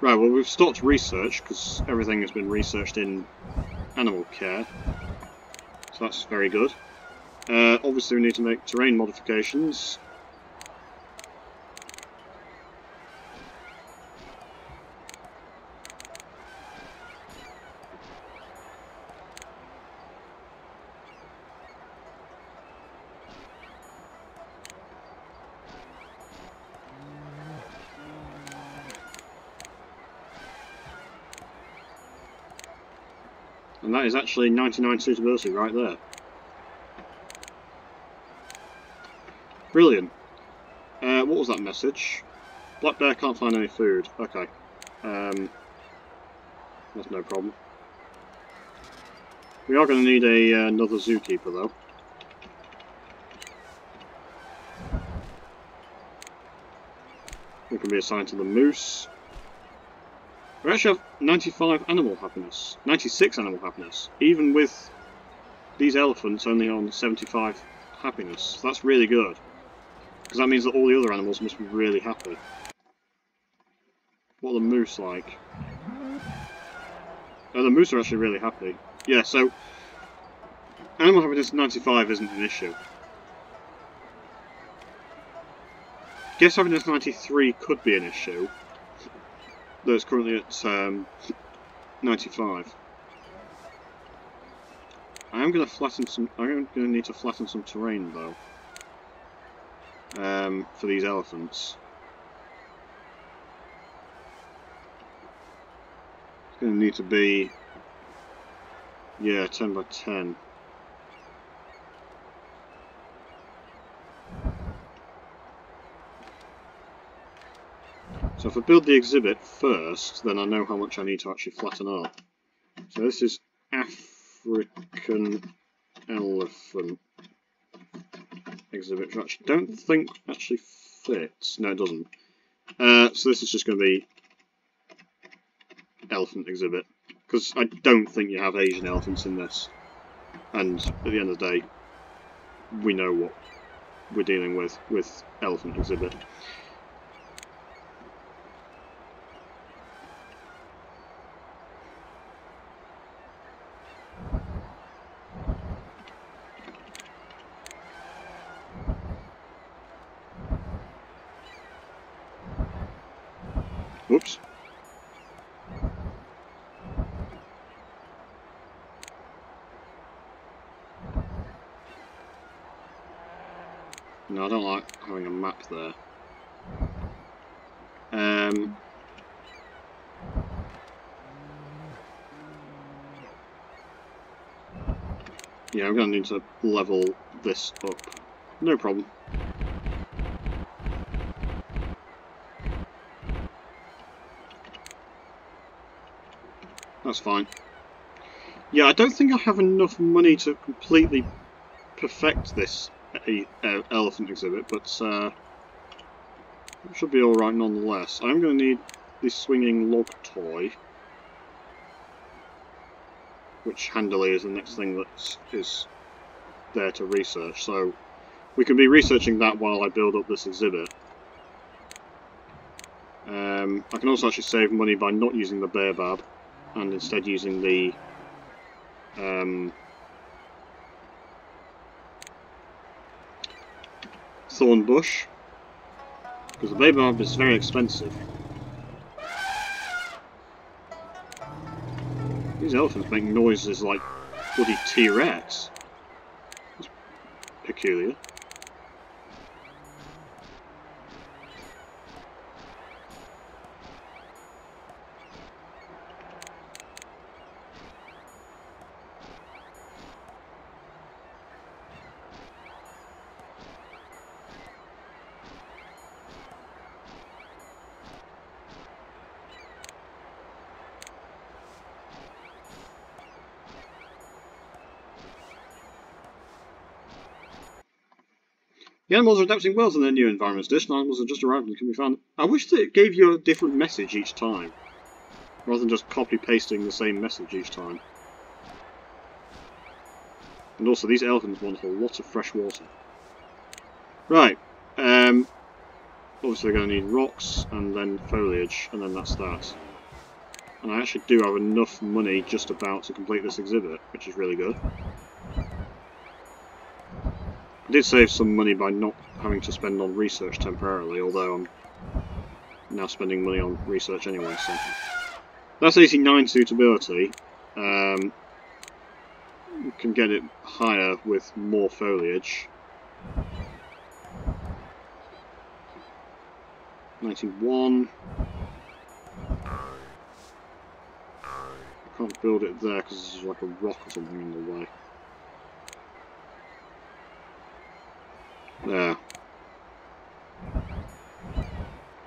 Right, well we've stopped research because everything has been researched in animal care. So that's very good. Uh, obviously we need to make terrain modifications. Is actually 99 suitability right there. Brilliant. Uh, what was that message? Black bear can't find any food. Okay. Um, that's no problem. We are going to need a, uh, another zookeeper though. We can be assigned to the moose. We actually have 95 animal happiness. 96 animal happiness. Even with these elephants only on 75 happiness. That's really good. Because that means that all the other animals must be really happy. What are the moose like? Oh, the moose are actually really happy. Yeah, so... Animal happiness 95 isn't an issue. Guess happiness 93 could be an issue though it's currently at um, 95. I am going to flatten some. I'm going to need to flatten some terrain though um, for these elephants. It's going to need to be yeah 10 by 10. So if I build the exhibit first, then I know how much I need to actually flatten up. So this is African elephant exhibit, which I don't think actually fits. No, it doesn't. Uh, so this is just going to be elephant exhibit. Because I don't think you have Asian elephants in this. And at the end of the day, we know what we're dealing with with elephant exhibit. Whoops. No, I don't like there. Um, yeah, I'm going to need to level this up. No problem. That's fine. Yeah, I don't think I have enough money to completely perfect this uh, elephant exhibit, but uh, should be alright nonetheless. I'm going to need this swinging log toy, which handily is the next thing that is there to research. So we can be researching that while I build up this exhibit. Um, I can also actually save money by not using the baobab and instead using the um, thorn bush because the baobab is very expensive. These elephants make noises like bloody T-Rex. It's peculiar. Animals are adapting well to their new environments. Additional animals have just arrived and can be found. I wish that it gave you a different message each time, rather than just copy-pasting the same message each time. And also, these elephants want a lot of fresh water. Right, um, obviously we're going to need rocks and then foliage, and then that's that. And I actually do have enough money just about to complete this exhibit, which is really good. I did save some money by not having to spend on research temporarily, although I'm now spending money on research anyway, so... That's 89 suitability. Um, you can get it higher with more foliage. 91. I can't build it there because there's like a rock or something in the way. There.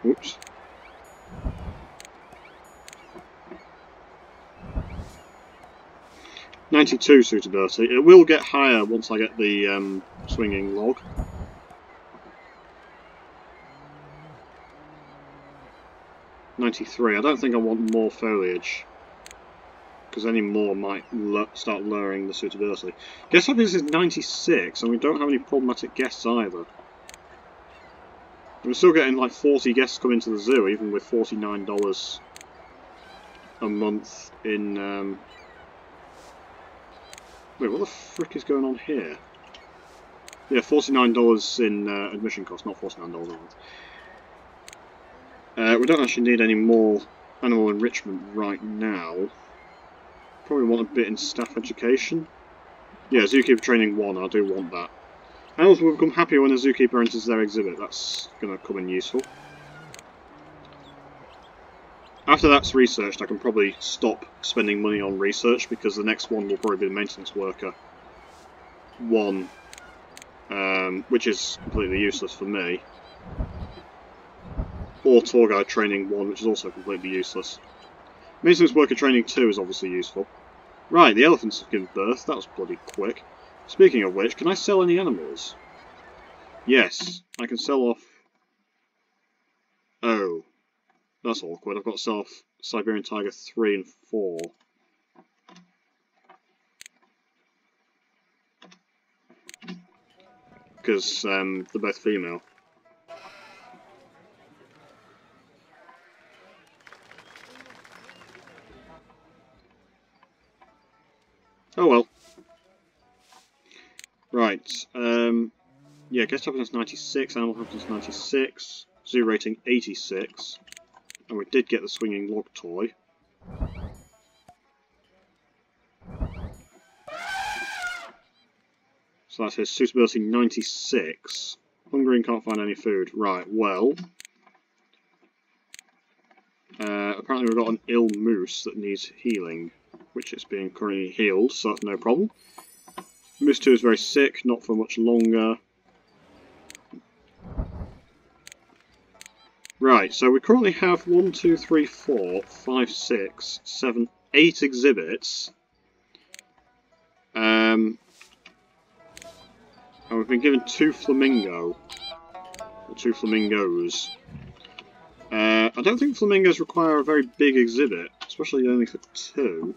Oops. Ninety-two suitability. It will get higher once I get the um, swinging log. 93. I don't think I want more foliage. Because any more might start lowering the suitability. Guess Guest happiness is 96, and we don't have any problematic guests either. We're still getting like 40 guests coming to the zoo, even with $49 a month in... Um... Wait, what the frick is going on here? Yeah, $49 in uh, admission cost, not $49 a month. Uh, we don't actually need any more animal enrichment right now. Probably want a bit in staff education. Yeah, zookeeper training 1, I do want that. Animals will become happier when a zookeeper enters their exhibit. That's going to come in useful. After that's researched, I can probably stop spending money on research because the next one will probably be the maintenance worker 1, um, which is completely useless for me or tour guide training 1, which is also completely useless. Maintenance worker training 2 is obviously useful. Right, the elephants have given birth. That was bloody quick. Speaking of which, can I sell any animals? Yes, I can sell off... Oh, that's awkward. I've got to sell off Siberian Tiger 3 and 4. Because um, they're both female. Oh well. Right, um, yeah, guest happiness 96, animal happiness 96, zoo rating 86, and we did get the swinging log toy. So that's his suitability 96. Hungry and can't find any food. Right, well... Uh, apparently we've got an ill moose that needs healing which is being currently healed, so that's no problem. Moose 2 is very sick, not for much longer. Right, so we currently have 1, 2, 3, 4, 5, 6, 7, 8 exhibits. Um, and we've been given two flamingo, or two flamingos. Uh, I don't think flamingos require a very big exhibit, especially only for two.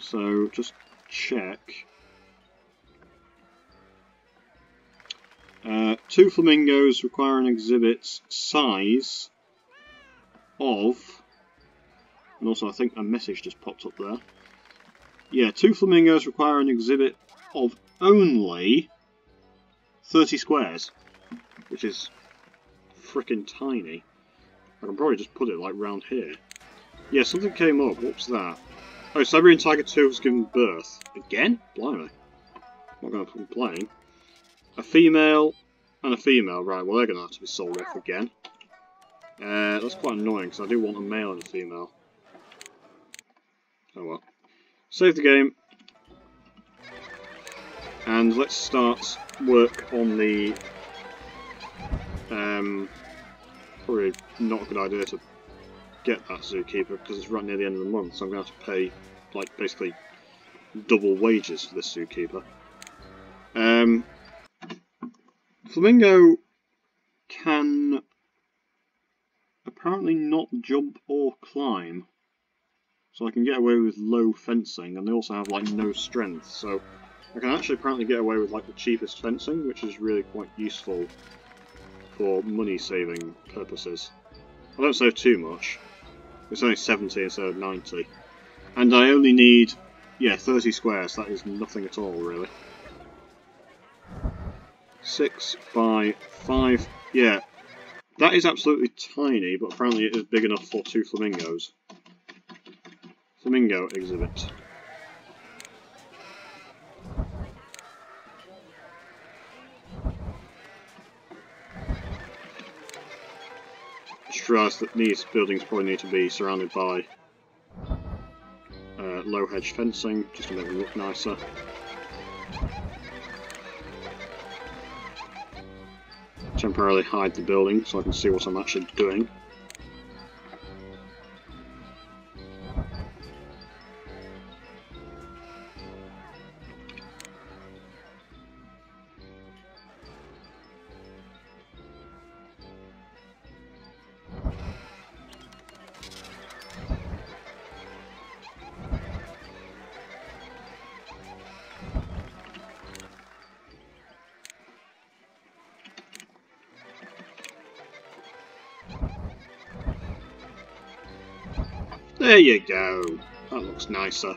So just check. Uh, two flamingos require an exhibit size of, and also I think a message just popped up there. Yeah, two flamingos require an exhibit of only 30 squares, which is freaking tiny. I can probably just put it like round here. Yeah, something came up. What's that? Oh, Siberian Tiger 2 has given birth. Again? Blimey. I'm not going to complain. A female and a female. Right, well they're going to have to be sold off again. Uh, that's quite annoying because I do want a male and a female. Oh well. Save the game. And let's start work on the... Um, probably not a good idea to get that zookeeper because it's right near the end of the month, so I'm going to have to pay, like, basically double wages for this zookeeper. Um, Flamingo can apparently not jump or climb, so I can get away with low fencing, and they also have, like, no strength, so I can actually apparently get away with, like, the cheapest fencing, which is really quite useful for money-saving purposes. I don't save too much, It's only 70 instead of 90. And I only need, yeah, 30 squares. That is nothing at all, really. 6 by 5. Yeah, that is absolutely tiny, but apparently it is big enough for two flamingos. Flamingo exhibit. Realised that these buildings probably need to be surrounded by uh, low hedge fencing, just to make them look nicer. Temporarily hide the building so I can see what I'm actually doing. There you go. That looks nicer.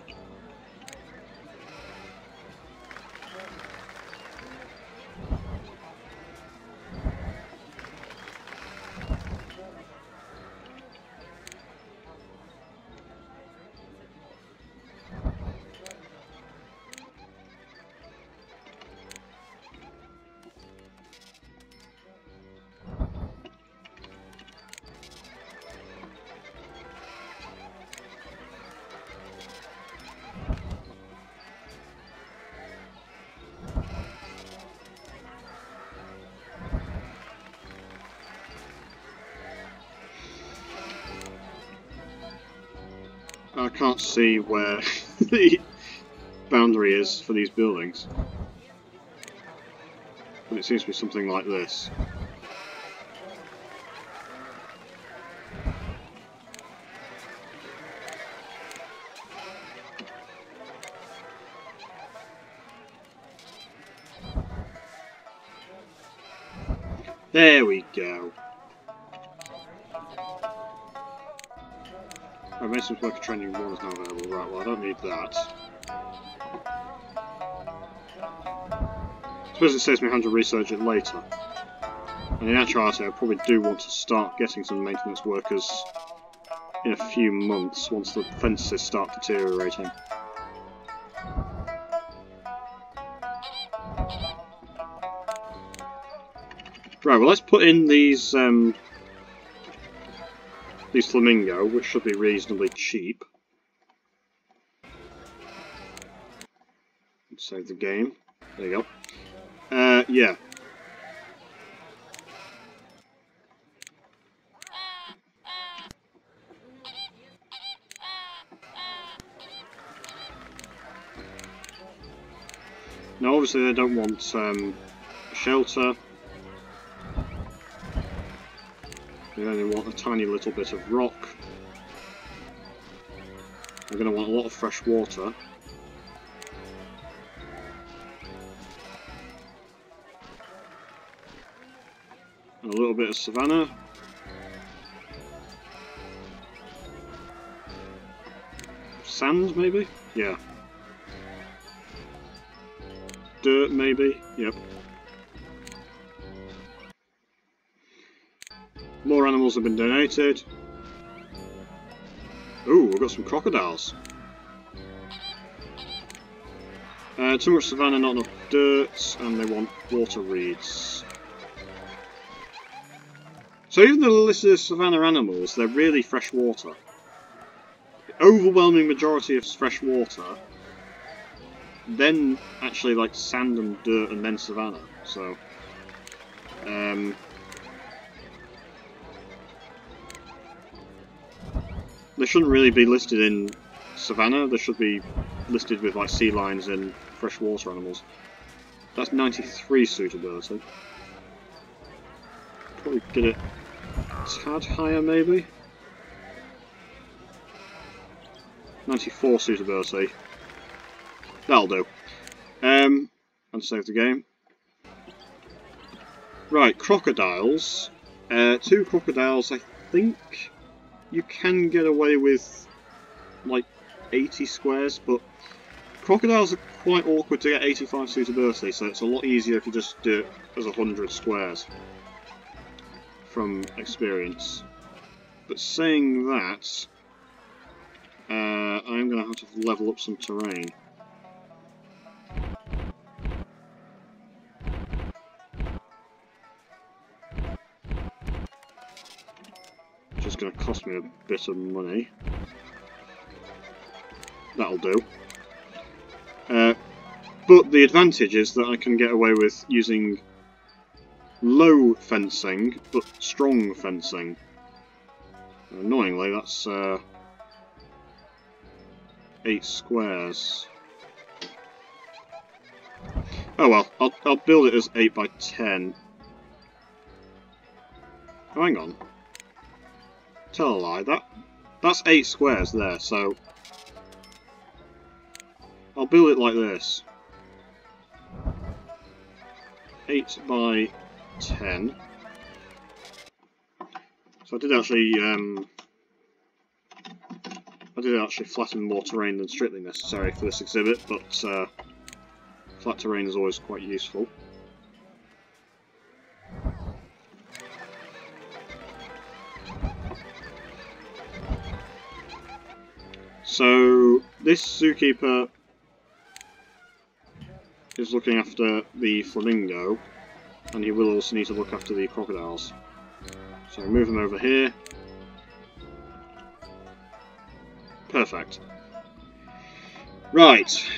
See where the boundary is for these buildings. But it seems to be something like this. There we Oh, Mason's Worker Training 1 is now available. Right, well I don't need that. I suppose it saves me having to research it later. And in actuality, I probably do want to start getting some maintenance workers in a few months, once the fences start deteriorating. Right, well let's put in these um, these flamingo, which should be reasonably cheap. Save the game. There you go. Uh, yeah. Now obviously they don't want um, shelter, They only want a tiny little bit of rock. They're going to want a lot of fresh water. And a little bit of savanna. Sand, maybe? Yeah. Dirt, maybe? Yep. Animals have been donated. Ooh, we've got some crocodiles. Uh, too much savanna, not enough dirt, and they want water reeds. So even though they're listed as savanna animals, they're really fresh water. The overwhelming majority of fresh water, then actually like sand and dirt and then savanna. So, um, They shouldn't really be listed in Savannah, they should be listed with like sea lions and freshwater animals. That's 93 suitability. Probably get it a tad higher maybe. 94 suitability. That'll do. Um, and save the game. Right, crocodiles. Uh, two crocodiles, I think, you can get away with like 80 squares, but crocodiles are quite awkward to get 85 suitability, so it's a lot easier if you just do it as 100 squares from experience. But saying that, uh, I'm going to have to level up some terrain. Going to cost me a bit of money. That'll do. Uh, but the advantage is that I can get away with using low fencing, but strong fencing. Annoyingly, that's uh, 8 squares. Oh well, I'll, I'll build it as 8 by 10. Oh, hang on. Tell a lie, that, that's 8 squares there, so... I'll build it like this. 8 by 10. So I did actually, um, I did actually flatten more terrain than strictly necessary for this exhibit, but uh, flat terrain is always quite useful. So this zookeeper is looking after the flamingo, and he will also need to look after the crocodiles. So move them over here. Perfect. Right.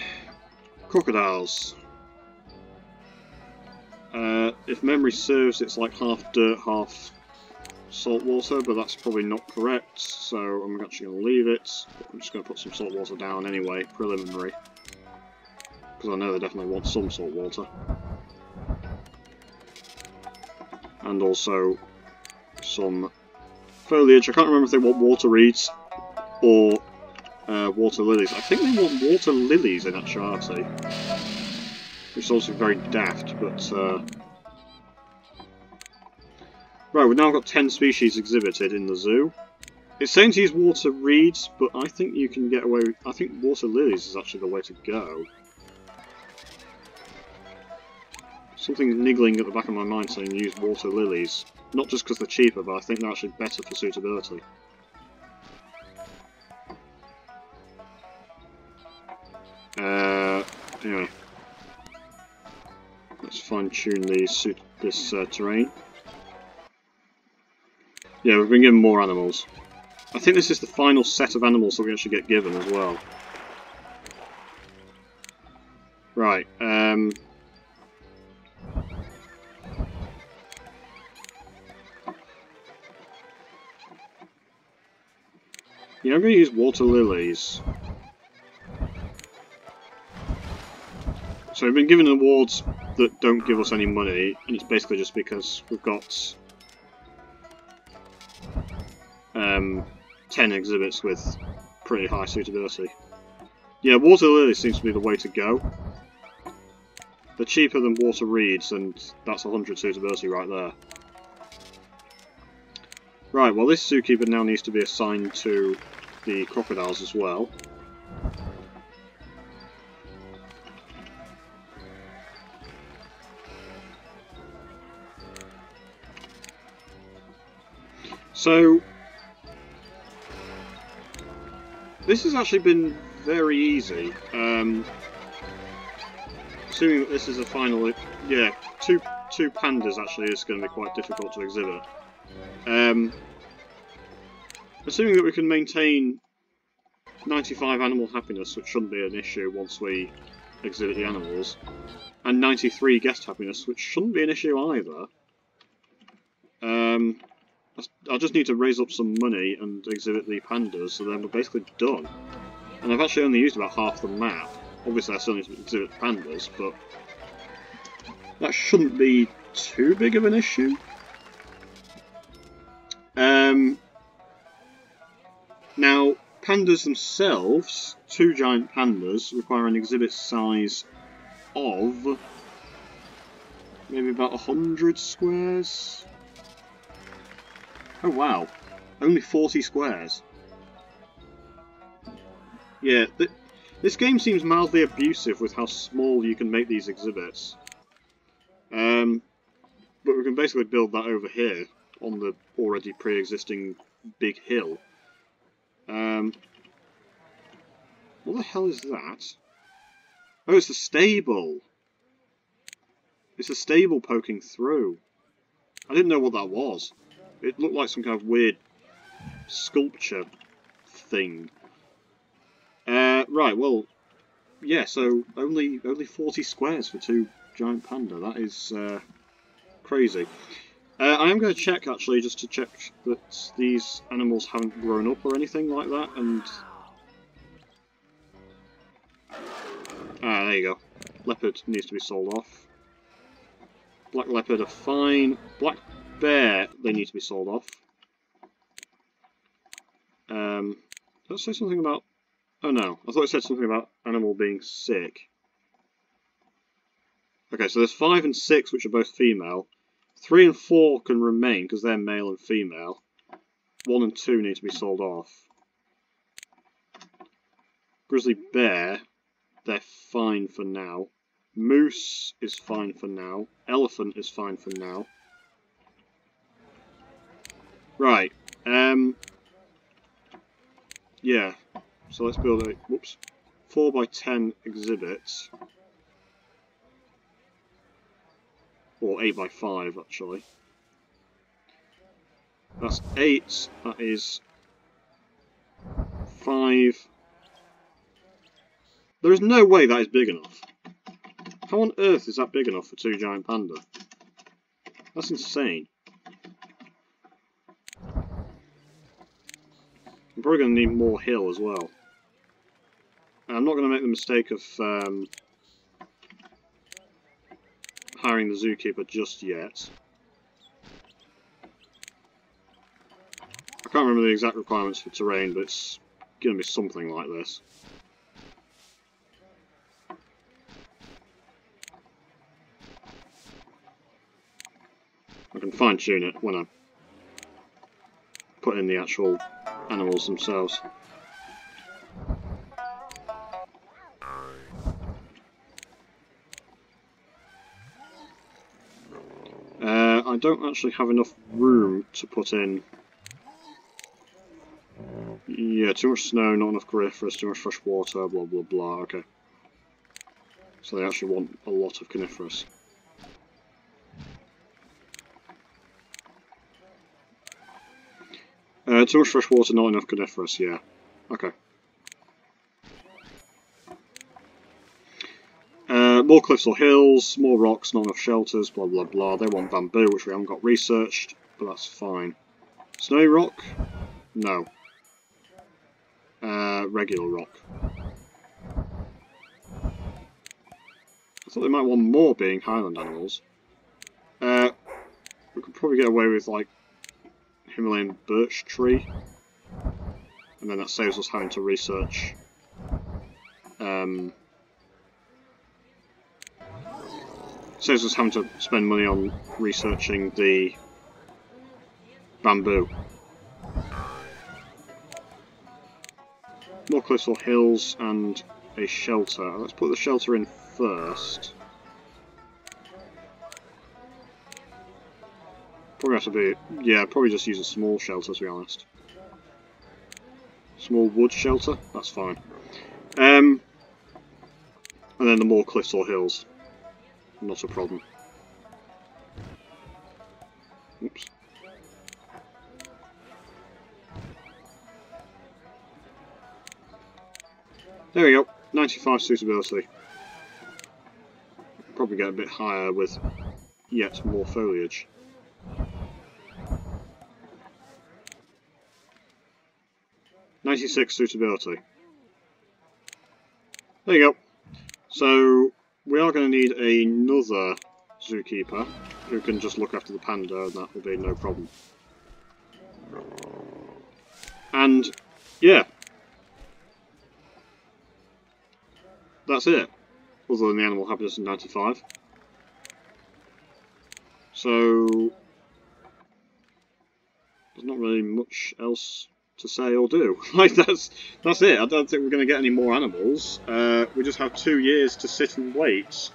Crocodiles. Uh, if memory serves, it's like half dirt, half salt water, but that's probably not correct, so I'm actually going to leave it. I'm just going to put some salt water down anyway, preliminary. Because I know they definitely want some salt water. And also some foliage. I can't remember if they want water reeds or uh, water lilies. I think they want water lilies in actuality. Is also very daft, but... Uh... Right, we've now got 10 species exhibited in the zoo. It's saying to use water reeds, but I think you can get away with... I think water lilies is actually the way to go. Something's niggling at the back of my mind saying use water lilies. Not just because they're cheaper, but I think they're actually better for suitability. Uh, anyway. Let's fine-tune this uh, terrain. Yeah, we've been given more animals. I think this is the final set of animals that we actually get given as well. Right, um... Yeah, I'm going to use water lilies. So we've been given awards that don't give us any money, and it's basically just because we've got um, 10 exhibits with pretty high suitability. Yeah, water lilies seems to be the way to go. They're cheaper than water reeds, and that's 100 suitability right there. Right, well this zookeeper now needs to be assigned to the crocodiles as well. So, this has actually been very easy. Um, assuming that this is a final, yeah, two two pandas actually is going to be quite difficult to exhibit. Um, assuming that we can maintain 95 animal happiness, which shouldn't be an issue once we exhibit the animals, and 93 guest happiness, which shouldn't be an issue either. Um, I just need to raise up some money and exhibit the pandas, so then we're basically done. And I've actually only used about half the map. Obviously I still need to exhibit pandas, but that shouldn't be too big of an issue. Um, now, pandas themselves, two giant pandas, require an exhibit size of maybe about 100 squares. Oh wow. Only 40 squares. Yeah, th this game seems mildly abusive with how small you can make these exhibits. Um, but we can basically build that over here on the already pre-existing big hill. Um, what the hell is that? Oh, it's a stable. It's a stable poking through. I didn't know what that was. It looked like some kind of weird sculpture thing. Uh, right, well, yeah, so only only 40 squares for two giant panda. That is uh, crazy. Uh, I am going to check, actually, just to check that these animals haven't grown up or anything like that, and... Ah, there you go. Leopard needs to be sold off. Black leopard are fine. Black bear, they need to be sold off. Um, did say something about... Oh no, I thought it said something about animal being sick. Okay, so there's 5 and 6 which are both female. 3 and 4 can remain because they're male and female. 1 and 2 need to be sold off. Grizzly bear, they're fine for now. Moose is fine for now. Elephant is fine for now. Right. Um. Yeah. So let's build a whoops, four by ten exhibits, or eight by five actually. That's eight. That is five. There is no way that is big enough. How on earth is that big enough for two giant panda? That's insane. I'm probably going to need more hill as well. I'm not going to make the mistake of um, hiring the zookeeper just yet. I can't remember the exact requirements for terrain, but it's going to be something like this. I can fine tune it when I put in the actual animals themselves. Uh, I don't actually have enough room to put in... Yeah, too much snow, not enough coniferous, too much fresh water, blah blah blah, okay. So they actually want a lot of coniferous. Uh, too much fresh water, not enough coniferous, yeah. Okay. Uh, more cliffs or hills, more rocks, not enough shelters, blah blah blah. They want bamboo, which we haven't got researched, but that's fine. Snowy rock? No. Uh, regular rock. I thought they might want more being highland animals. Uh, we could probably get away with, like, Himalayan birch tree. And then that saves us having to research um, saves us having to spend money on researching the bamboo. More cliffs hills and a shelter. Let's put the shelter in first. Probably have to be, yeah, probably just use a small shelter to be honest. Small wood shelter, that's fine. Um, and then the more cliffs or hills, not a problem. Oops. There we go, 95 suitability. Probably get a bit higher with yet more foliage. 96 suitability. There you go. So, we are going to need another zookeeper who can just look after the panda and that will be no problem. And, yeah. That's it. Other than the animal happiness in 95. So, there's not really much else to say or do. like that's that's it. I don't think we're going to get any more animals. Uh, we just have two years to sit and wait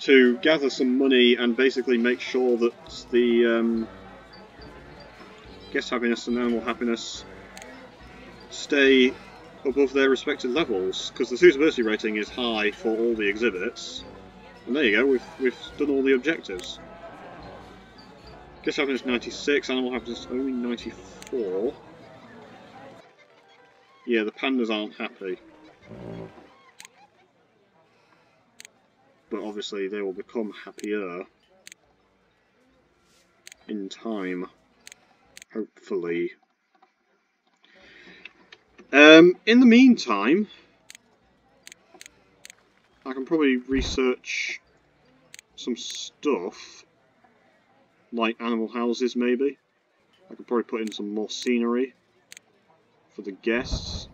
to gather some money and basically make sure that the um, guest happiness and animal happiness stay above their respective levels because the suitability rating is high for all the exhibits. And there you go, we've, we've done all the objectives. Guest happiness 96, animal happiness only 94. Yeah, the pandas aren't happy. But obviously they will become happier in time. Hopefully. Um, in the meantime, I can probably research some stuff, like animal houses maybe. I could probably put in some more scenery for the guests.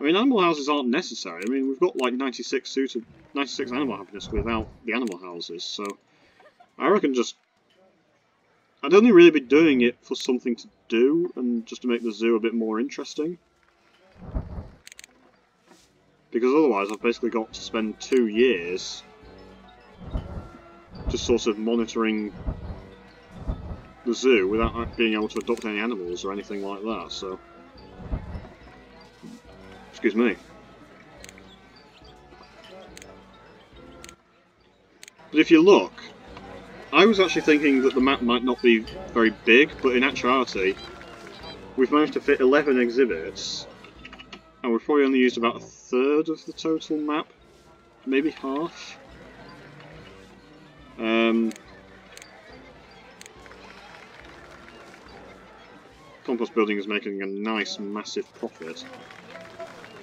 I mean, animal houses aren't necessary. I mean, we've got like 96 suited, 96 animal happiness without the animal houses, so I reckon just I'd only really be doing it for something to do and just to make the zoo a bit more interesting. Because otherwise I've basically got to spend two years just sort of monitoring the zoo without being able to adopt any animals or anything like that, so... Excuse me. But if you look, I was actually thinking that the map might not be very big, but in actuality, we've managed to fit 11 exhibits, and we've probably only used about a third of the total map, maybe half. Um, Compost building is making a nice, massive profit.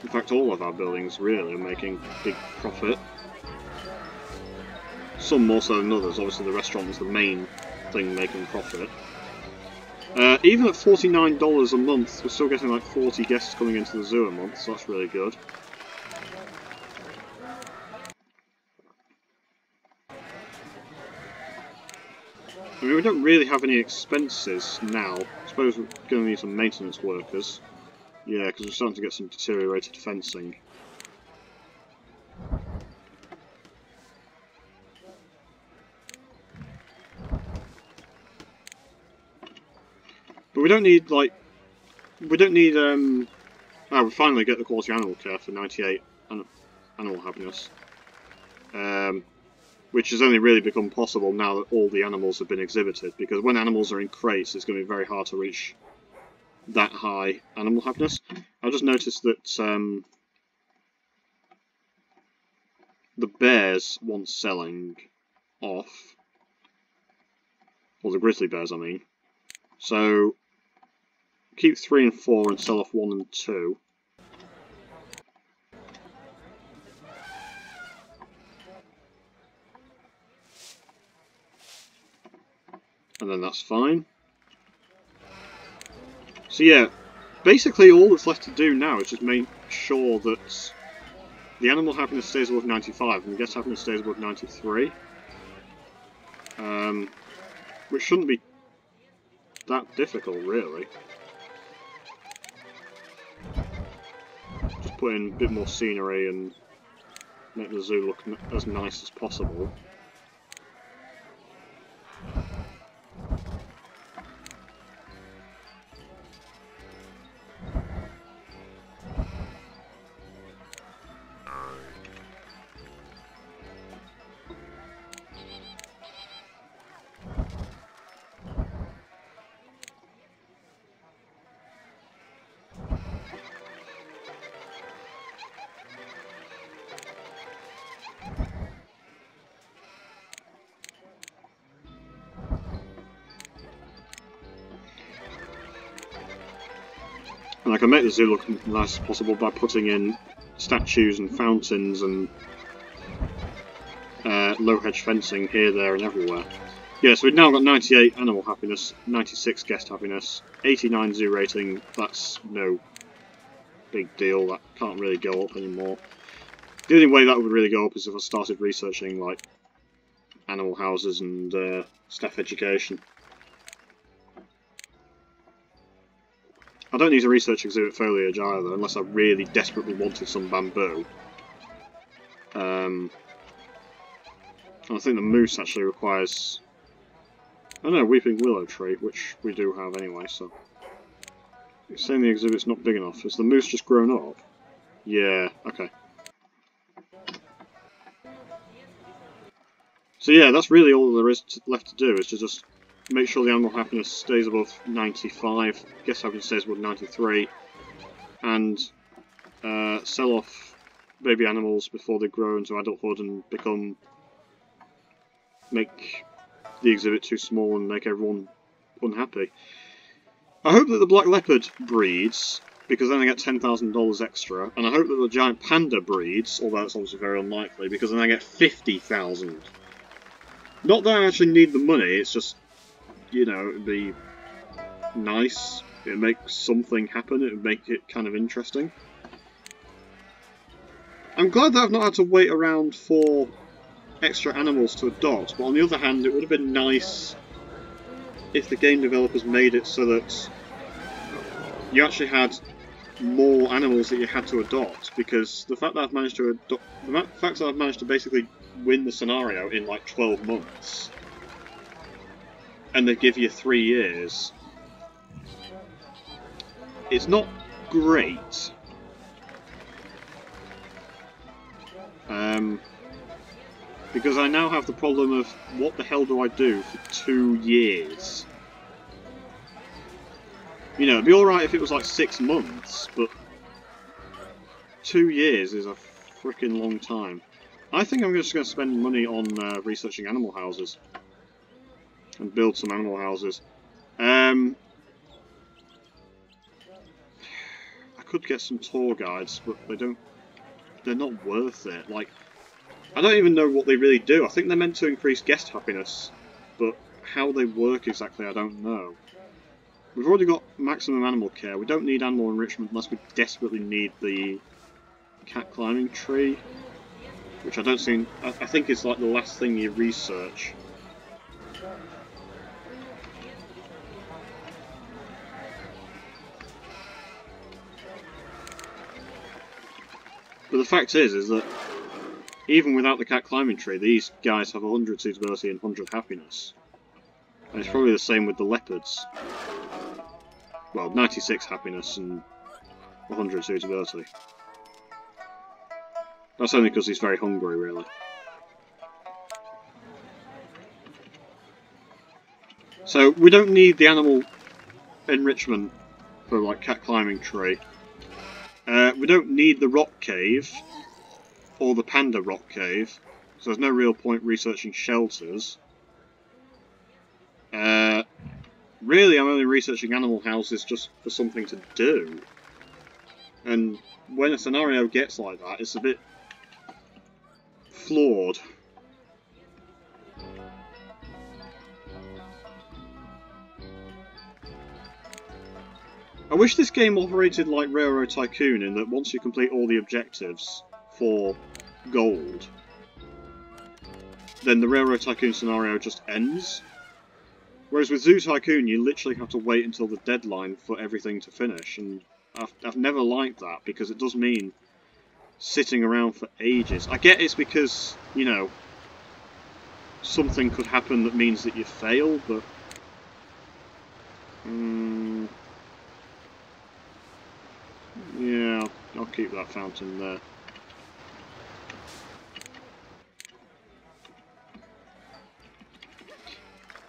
In fact, all of our buildings really are making big profit. Some more so than others. Obviously, the restaurant is the main thing making profit. Uh, even at $49 a month, we're still getting like 40 guests coming into the zoo a month, so that's really good. I mean, we don't really have any expenses now. I suppose we're going to need some maintenance workers. Yeah, because we're starting to get some deteriorated fencing. But we don't need, like, we don't need, um, oh, we finally get the quality animal care for 98 animal happiness. Um, which has only really become possible now that all the animals have been exhibited, because when animals are in crates, it's going to be very hard to reach that high animal happiness. I just noticed that um, the bears want selling off, or the grizzly bears I mean, so keep 3 and 4 and sell off 1 and 2. And then that's fine. So yeah, basically all that's left to do now is just make sure that the animal happiness stays above 95 and the guest happiness stays above 93. Um, which shouldn't be that difficult, really. Just put in a bit more scenery and make the zoo look as nice as possible. I can make the zoo look as nice as possible by putting in statues and fountains and uh, low hedge fencing here, there and everywhere. Yeah, so we've now got 98 animal happiness, 96 guest happiness, 89 zoo rating, that's no big deal, that can't really go up anymore. The only way that would really go up is if I started researching like animal houses and uh, staff education. Don't need to research exhibit foliage either, unless I really desperately wanted some bamboo. Um, I think the moose actually requires... I know, weeping willow tree, which we do have anyway, so... It's saying the exhibit's not big enough. Has the moose just grown up? Yeah, okay. So yeah, that's really all there is left to do, is to just make sure the animal happiness stays above 95, guess happiness stays above 93, and uh, sell off baby animals before they grow into adulthood and become make the exhibit too small and make everyone unhappy. I hope that the black leopard breeds, because then I get $10,000 extra, and I hope that the giant panda breeds, although that's obviously very unlikely, because then I get 50,000. Not that I actually need the money, it's just, you know, it'd be nice, it'd make something happen, it would make it kind of interesting. I'm glad that I've not had to wait around for extra animals to adopt, but on the other hand, it would have been nice if the game developers made it so that you actually had more animals that you had to adopt, because the fact that I've managed to adopt, the fact that I've managed to basically win the scenario in like 12 months, and they give you three years, it's not great. Um, because I now have the problem of what the hell do I do for two years? You know, it'd be alright if it was like six months, but two years is a freaking long time. I think I'm just going to spend money on uh, researching animal houses. And build some animal houses. Um, I could get some tour guides, but they don't... They're not worth it. Like, I don't even know what they really do. I think they're meant to increase guest happiness, but how they work exactly I don't know. We've already got maximum animal care. We don't need animal enrichment unless we desperately need the cat climbing tree, which I don't see. I, I think is like the last thing you research. But the fact is, is that even without the cat climbing tree, these guys have 100 suitability and 100 happiness. And it's probably the same with the leopards. Well, 96 happiness and 100 suitability. That's only because he's very hungry, really. So, we don't need the animal enrichment for, like, cat climbing tree. Uh, we don't need the rock cave, or the Panda Rock Cave, so there's no real point researching shelters. Uh, really, I'm only researching animal houses just for something to do. And when a scenario gets like that, it's a bit flawed. I wish this game operated like Railroad Tycoon in that once you complete all the objectives, for gold, then the Railroad Tycoon scenario just ends. Whereas with Zoo Tycoon, you literally have to wait until the deadline for everything to finish, and I've, I've never liked that, because it does mean sitting around for ages. I get it's because, you know, something could happen that means that you fail, but... Um, yeah, I'll keep that fountain there.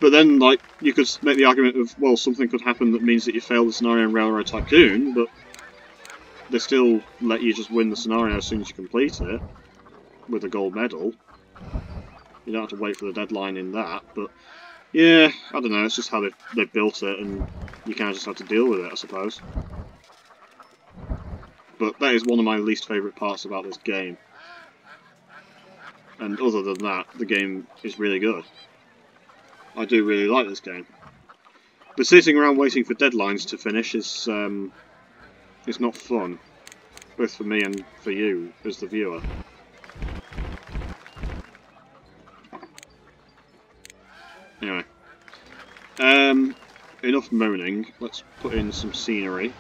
But then, like, you could make the argument of, well, something could happen that means that you fail the scenario in Railroad Tycoon, but they still let you just win the scenario as soon as you complete it, with a gold medal. You don't have to wait for the deadline in that, but yeah, I don't know, it's just how they they built it, and you kind of just have to deal with it, I suppose. But that is one of my least favourite parts about this game. And other than that, the game is really good. I do really like this game. But sitting around waiting for deadlines to finish is um, is not fun, both for me and for you as the viewer. Anyway, um, enough moaning. Let's put in some scenery.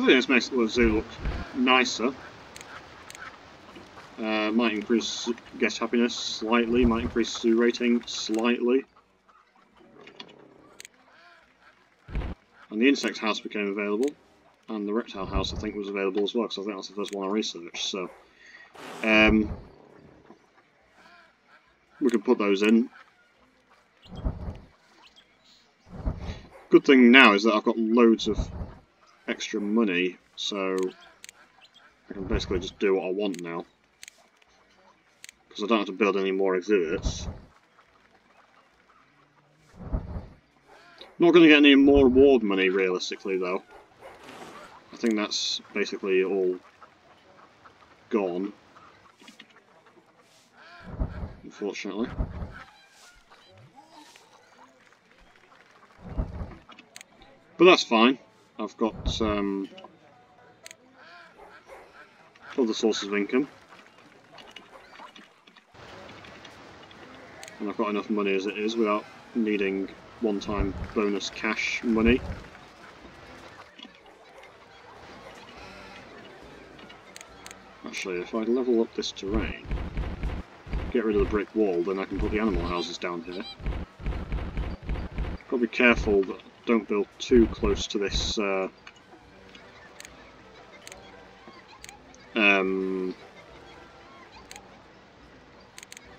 Think this makes the zoo look nicer. Uh, might increase guest happiness slightly, might increase zoo rating slightly. And the insect house became available, and the reptile house I think was available as well, because I think that's the first one I researched, so... Um, we can put those in. Good thing now is that I've got loads of extra money, so I can basically just do what I want now. Because I don't have to build any more exhibits. Not going to get any more award money, realistically, though. I think that's basically all gone. Unfortunately. But that's fine. I've got um, other sources of income. And I've got enough money as it is without needing one-time bonus cash money. Actually, if I level up this terrain, get rid of the brick wall, then I can put the animal houses down here. Got to be careful that don't build too close to this uh, um,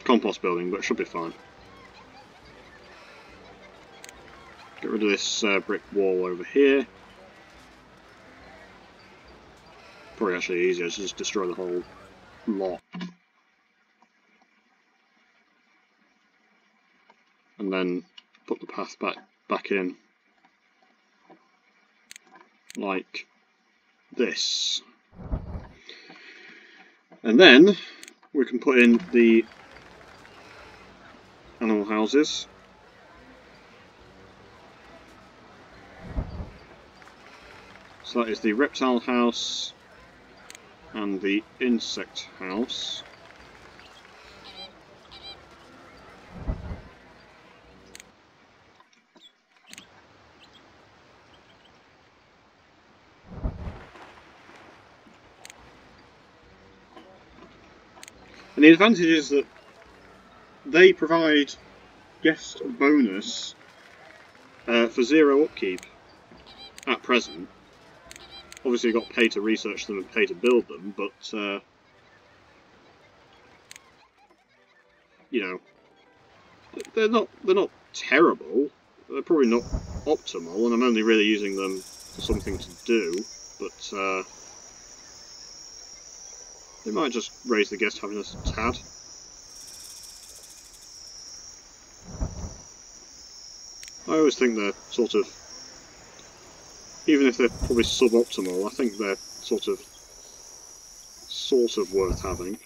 compost building, but it should be fine. Get rid of this uh, brick wall over here. Probably actually easier to just destroy the whole lot. And then put the path back back in like this. And then we can put in the animal houses. So that is the reptile house and the insect house. And the advantage is that they provide guest bonus uh, for zero upkeep at present obviously you've got to pay to research them and pay to build them, but uh, you know they're not they're not terrible. They're probably not optimal, and I'm only really using them for something to do. But uh, they might just raise the guest happiness a tad. I always think they're sort of even if they're probably suboptimal, I think they're sort of sort of worth having.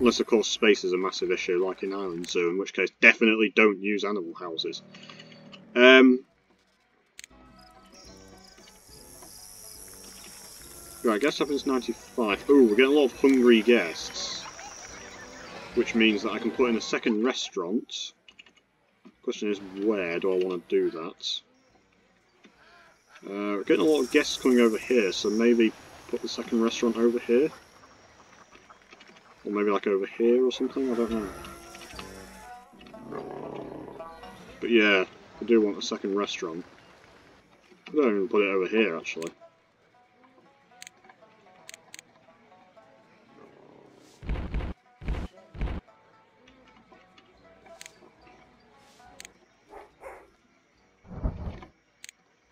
Unless, of course, space is a massive issue, like in Island Zoo, in which case definitely don't use animal houses. Um, right, guest happens 95. Oh, we're getting a lot of hungry guests which means that I can put in a second restaurant. Question is, where do I want to do that? Uh, we're getting a lot of guests coming over here, so maybe put the second restaurant over here? Or maybe like over here or something, I don't know. But yeah, I do want a second restaurant. I don't even put it over here, actually.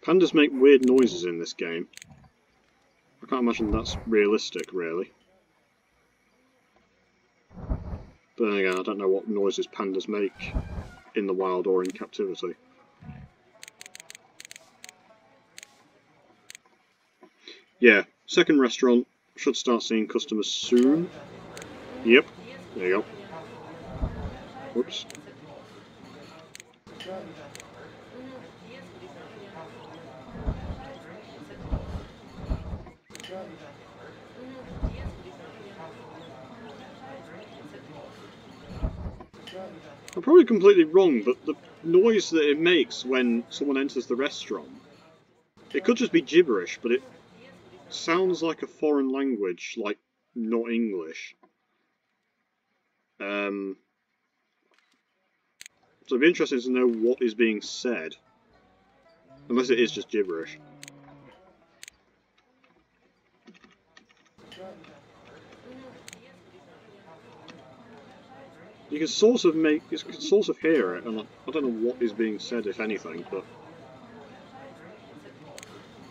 Pandas make weird noises in this game. I can't imagine that's realistic, really. But again, I don't know what noises pandas make in the wild or in captivity. Yeah, second restaurant. Should start seeing customers soon. Yep, there you go. Whoops. I'm probably completely wrong, but the noise that it makes when someone enters the restaurant, it could just be gibberish, but it sounds like a foreign language, like not English. Um, so it'd be interesting to know what is being said. Unless it is just gibberish. You can sort of make, you can sort of hear it, and I don't know what is being said, if anything, but...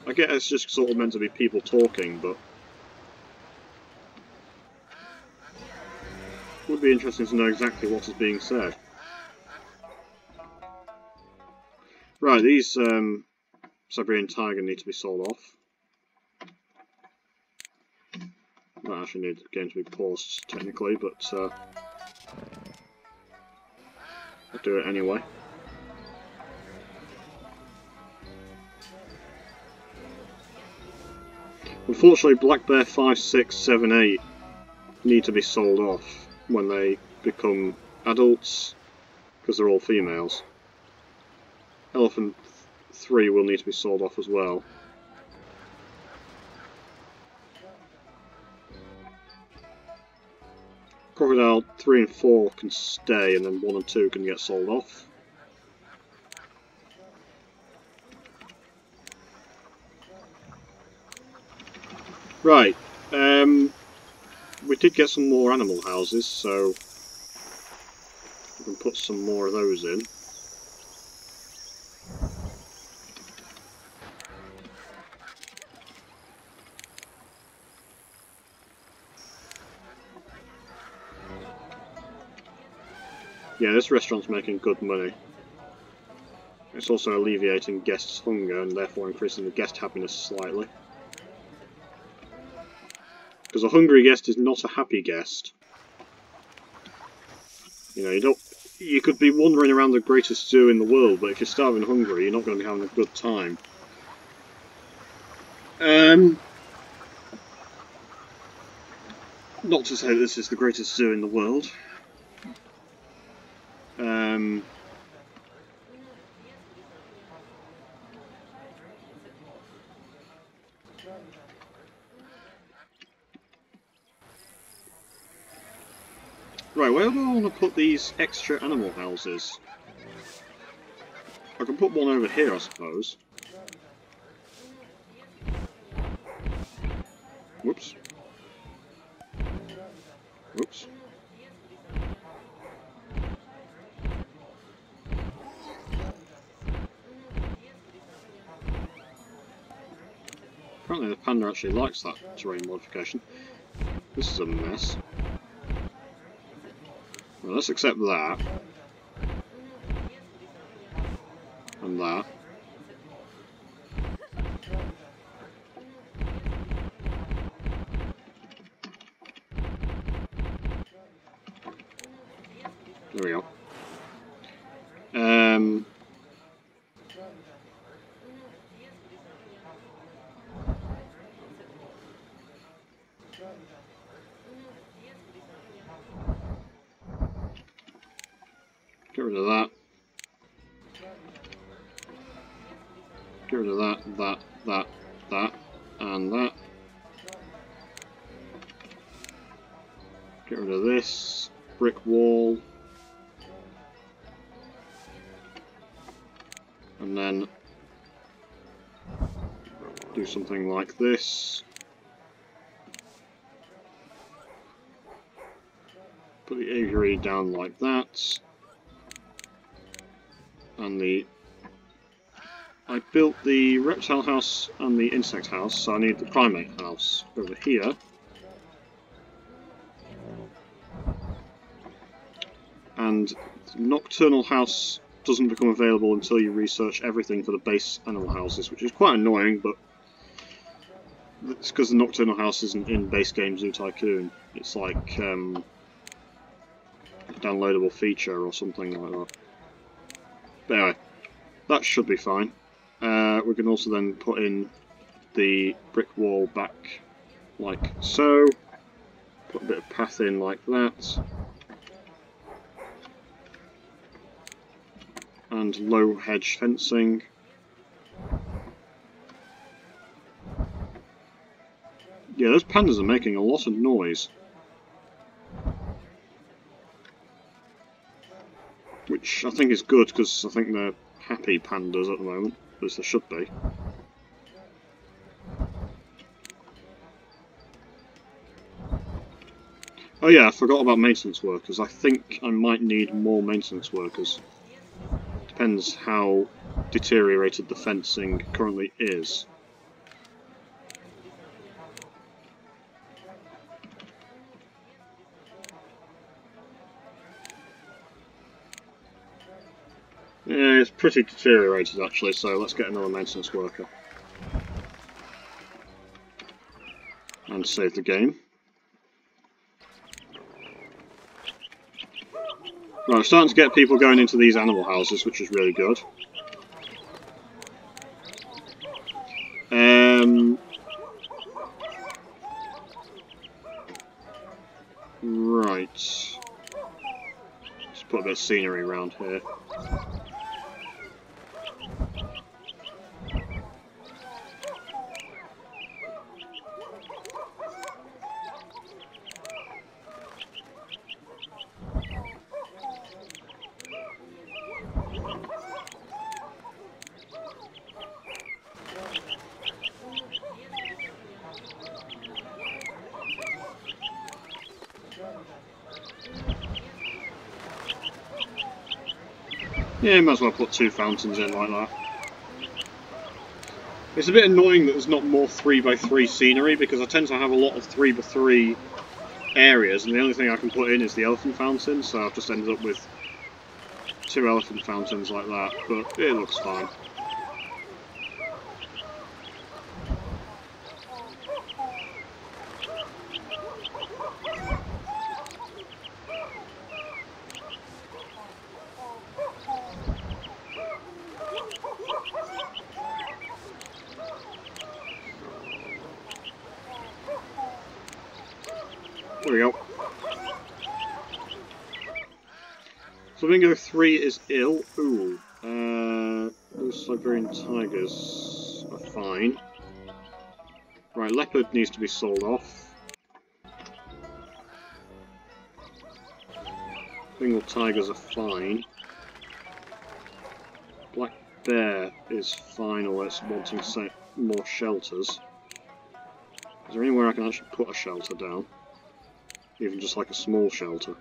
I guess it's just sort of meant to be people talking, but... Would be interesting to know exactly what is being said. Right, these um, Siberian Tiger need to be sold off. I actually need the game to be paused technically, but uh, I'll do it anyway. Unfortunately, Black Bear 5, 6, 7, 8 need to be sold off when they become adults, because they're all females. Elephant 3 will need to be sold off as well. Crocodile 3 and 4 can stay, and then 1 and 2 can get sold off. Right, um, we did get some more animal houses, so we can put some more of those in. Yeah, this restaurant's making good money. It's also alleviating guests' hunger and therefore increasing the guest happiness slightly. Because a hungry guest is not a happy guest. You know, you don't. You could be wandering around the greatest zoo in the world, but if you're starving hungry, you're not going to be having a good time. Um, not to say this is the greatest zoo in the world. Um, right, where do I want to put these extra animal houses? I can put one over here, I suppose. Whoops. Whoops. Apparently the panda actually likes that terrain modification. This is a mess. Let's accept that. And that. Something like this. Put the aviary down like that and the I built the reptile house and the insect house, so I need the primate house over here. And nocturnal house doesn't become available until you research everything for the base animal houses, which is quite annoying, but it's because the nocturnal house isn't in base game Zoo Tycoon. It's like um, a downloadable feature or something like that. But anyway, that should be fine. Uh, we can also then put in the brick wall back like so. Put a bit of path in like that. and low hedge fencing. Yeah, those pandas are making a lot of noise. Which I think is good because I think they're happy pandas at the moment, as they should be. Oh yeah, I forgot about maintenance workers. I think I might need more maintenance workers. Depends how deteriorated the fencing currently is. Pretty deteriorated actually, so let's get another maintenance worker. And save the game. Right, I'm starting to get people going into these animal houses, which is really good. Um, right. Let's put a bit of scenery around here. Might as well put two fountains in like that. It's a bit annoying that there's not more 3x3 scenery because I tend to have a lot of 3x3 areas and the only thing I can put in is the elephant fountain so I've just ended up with two elephant fountains like that but it looks fine. There we go. 3 is ill. Ooh. Uh, those Siberian tigers are fine. Right, leopard needs to be sold off. Bengal tigers are fine. Black bear is fine, or it's wanting more shelters. Is there anywhere I can actually put a shelter down? Even just like a small shelter.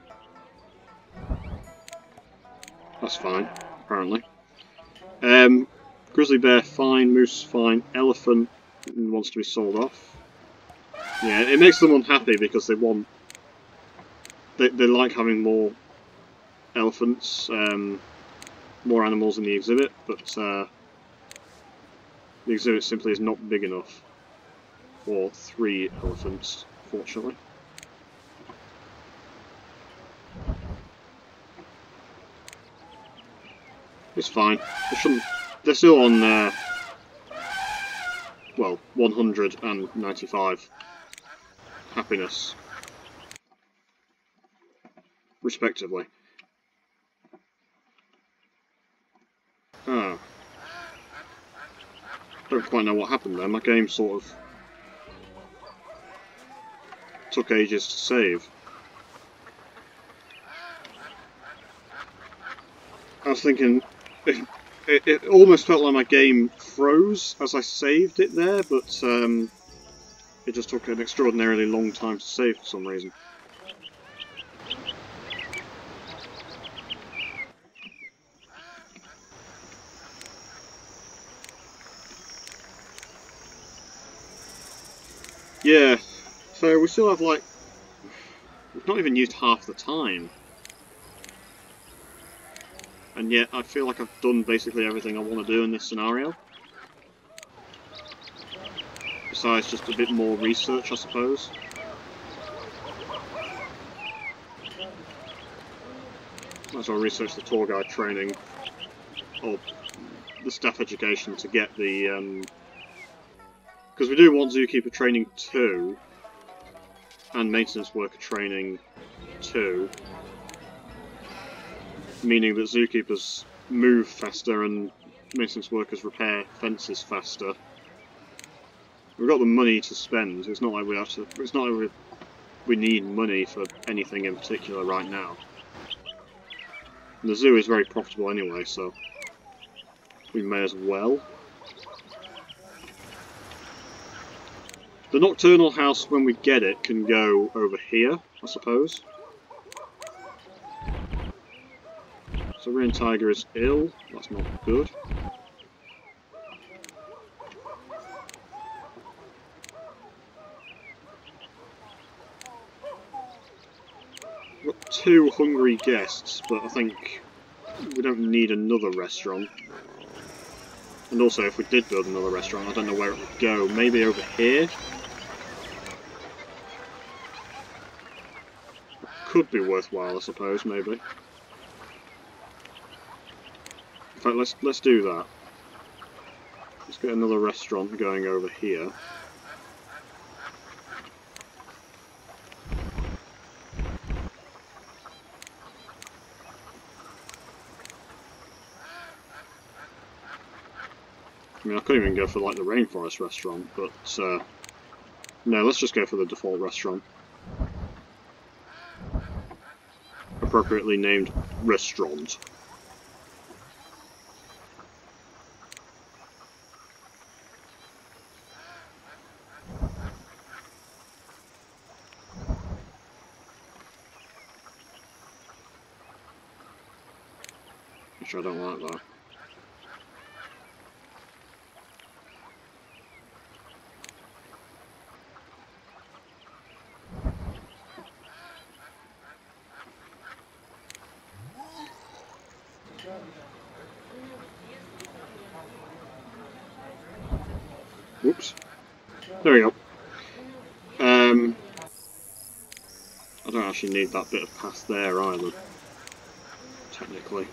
That's fine, apparently. Um, grizzly bear, fine. Moose, fine. Elephant wants to be sold off. Yeah, it makes them unhappy because they want... They, they like having more elephants, um, more animals in the exhibit, but uh, the exhibit simply is not big enough for three elephants, fortunately. It's fine. They shouldn't. They're still on. Uh, well, 195 happiness, respectively. Ah. Don't quite know what happened there. My game sort of took ages to save. I was thinking it, it, almost felt like my game froze as I saved it there, but um, it just took an extraordinarily long time to save for some reason. Yeah, so we still have like, we've not even used half the time and yet I feel like I've done basically everything I want to do in this scenario. Besides just a bit more research, I suppose. Might as well research the tour guide training, or the staff education to get the... Because um, we do want Zookeeper Training 2, and Maintenance Worker Training 2 meaning that zookeepers move faster and maintenance workers repair fences faster. We've got the money to spend. It's not like we have to. It's not like we, we need money for anything in particular right now. And the zoo is very profitable anyway, so we may as well. The Nocturnal House, when we get it, can go over here, I suppose. Siberian Tiger is ill. That's not good. We've got two hungry guests, but I think we don't need another restaurant. And also, if we did build another restaurant, I don't know where it would go. Maybe over here? could be worthwhile, I suppose, maybe. In fact, let's let's do that. Let's get another restaurant going over here. I mean, I could even go for like the rainforest restaurant, but uh, no, let's just go for the default restaurant. appropriately named restaurant. Which I don't like that. Whoops. There we go. Um, I don't actually need that bit of path there either, technically.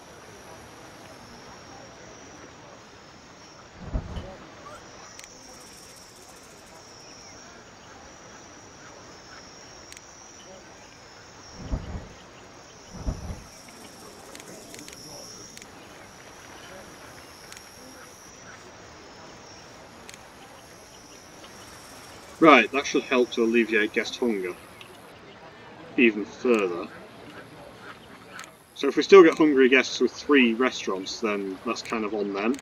Right, that should help to alleviate guest hunger even further. So if we still get hungry guests with three restaurants, then that's kind of on them.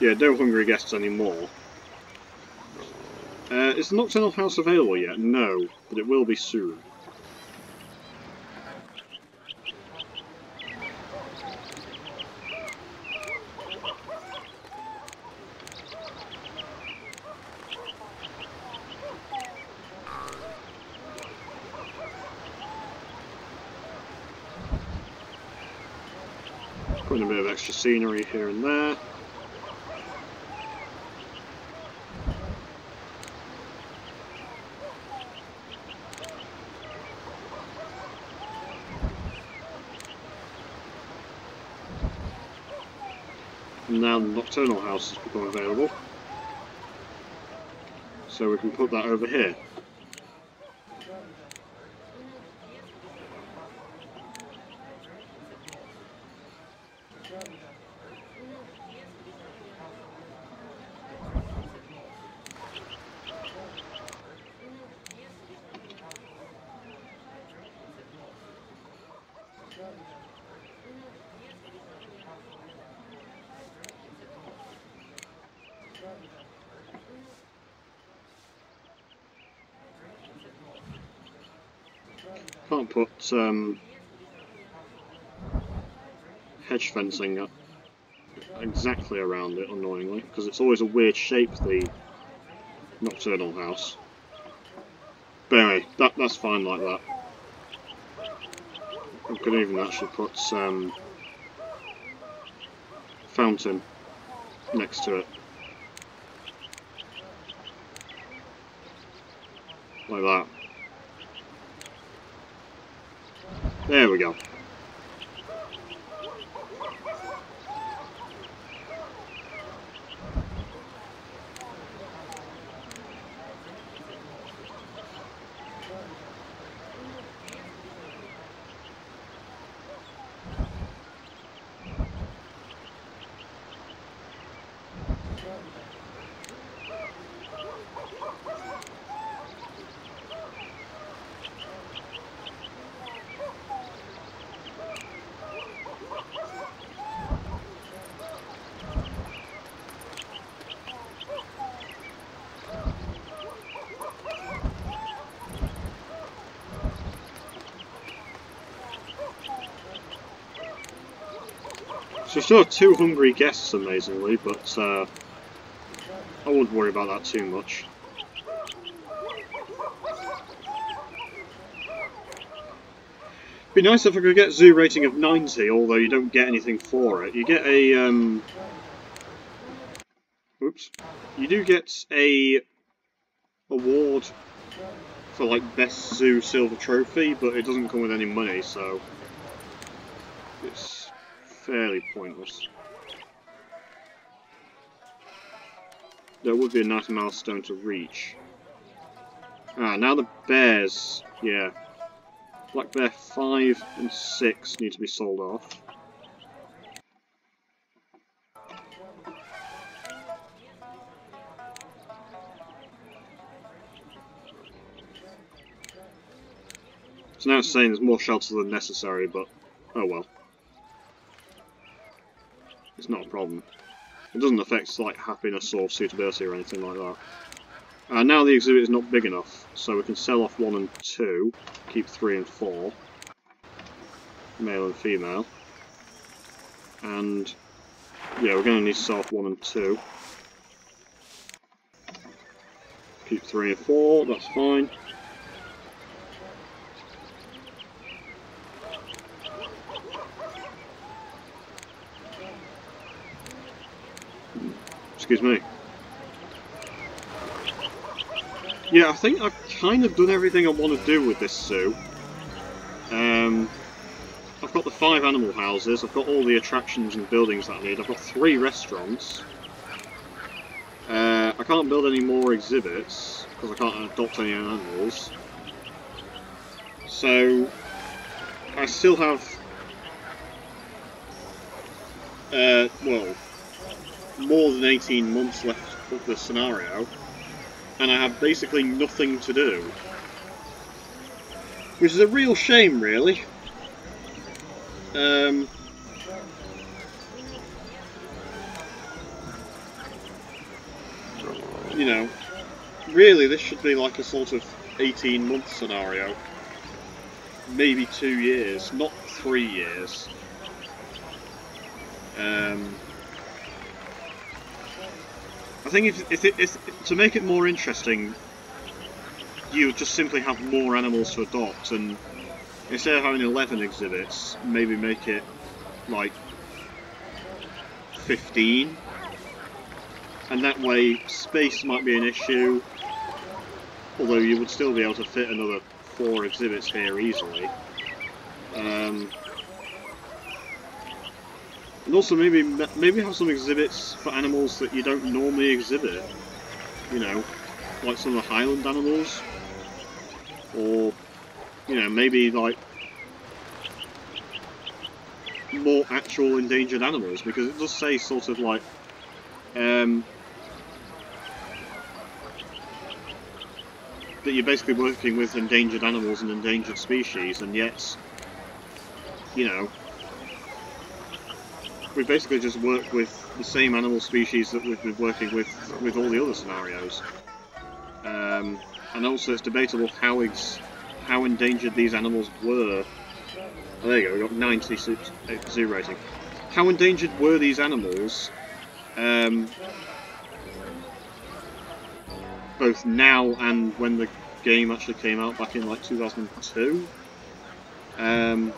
Yeah, no hungry guests anymore. Uh, is the Nocturnal House available yet? No, but it will be soon. Scenery here and there. And now the Nocturnal House has become available. So we can put that over here. Um, hedge fencing exactly around it, annoyingly, because it's always a weird shape, the nocturnal house. But anyway, that, that's fine like that. I could even actually put um, fountain next to it. Like that. There we go. We still two hungry guests, amazingly, but uh, I wouldn't worry about that too much. Be nice if I could get zoo rating of 90, although you don't get anything for it. You get a, um... Oops. You do get a award for, like, Best Zoo Silver Trophy, but it doesn't come with any money, so... Fairly pointless. That would be a nice milestone to reach. Ah, now the bears. Yeah. Black Bear 5 and 6 need to be sold off. So now it's saying there's more shelter than necessary, but oh well. Not a problem. It doesn't affect like happiness or suitability or anything like that. Uh, now the exhibit is not big enough, so we can sell off 1 and 2, keep 3 and 4, male and female, and yeah, we're going to need to sell off 1 and 2. Keep 3 and 4, that's fine. Excuse me. Yeah, I think I've kind of done everything I want to do with this zoo. Um, I've got the five animal houses, I've got all the attractions and buildings that I need, I've got three restaurants. Uh, I can't build any more exhibits, because I can't adopt any animals. So, I still have, uh, well, more than 18 months left of the scenario and I have basically nothing to do. Which is a real shame, really. Um, you know, really this should be like a sort of 18 month scenario. Maybe two years, not three years. Um, I think if, if, if, to make it more interesting, you just simply have more animals to adopt, and instead of having 11 exhibits, maybe make it like 15. And that way, space might be an issue, although you would still be able to fit another four exhibits here easily. Um, and also maybe maybe have some exhibits for animals that you don't normally exhibit. You know, like some of the Highland animals. Or, you know, maybe like more actual endangered animals because it does say sort of like um, that you're basically working with endangered animals and endangered species and yet you know we basically just work with the same animal species that we've been working with with all the other scenarios. Um, and also it's debatable how how endangered these animals were. Oh, there you go, we got 90 zoo rating. How endangered were these animals, um, both now and when the game actually came out back in like 2002? Um,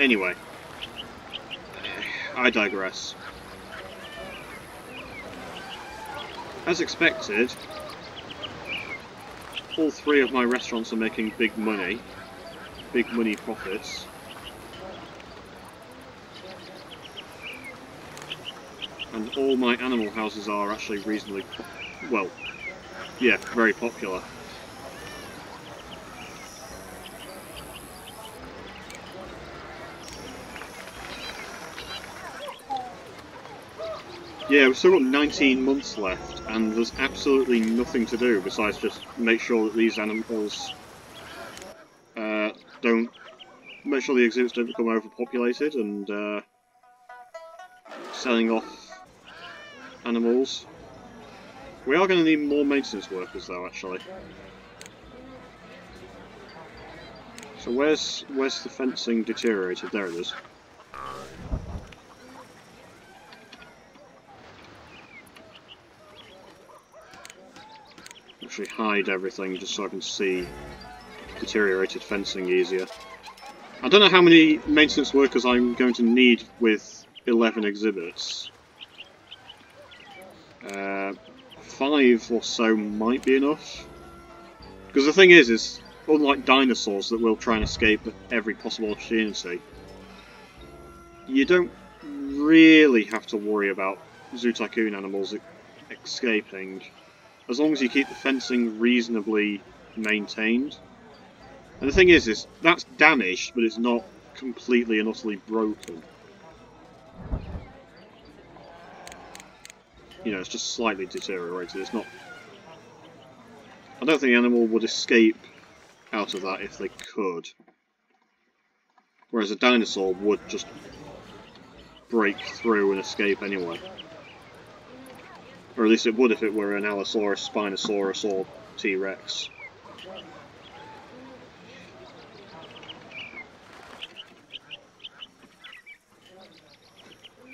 Anyway, I digress. As expected, all three of my restaurants are making big money, big money profits. And all my animal houses are actually reasonably, well, yeah, very popular. Yeah, we've still got 19 months left, and there's absolutely nothing to do besides just make sure that these animals uh, don't... make sure the exhibits don't become overpopulated, and uh, selling off animals. We are going to need more maintenance workers though, actually. So where's where's the fencing deteriorated? There it is. Actually hide everything just so I can see deteriorated fencing easier. I don't know how many maintenance workers I'm going to need with 11 exhibits. Uh, five or so might be enough. Because the thing is, is unlike dinosaurs that will try and escape every possible opportunity, you don't really have to worry about Zoo Tycoon animals escaping, as long as you keep the fencing reasonably maintained. And the thing is, is that's damaged, but it's not completely and utterly broken. You know, it's just slightly deteriorated. It's not... I don't think the animal would escape out of that if they could. Whereas a dinosaur would just break through and escape anyway. Or at least it would if it were an Allosaurus, Spinosaurus, or T-Rex.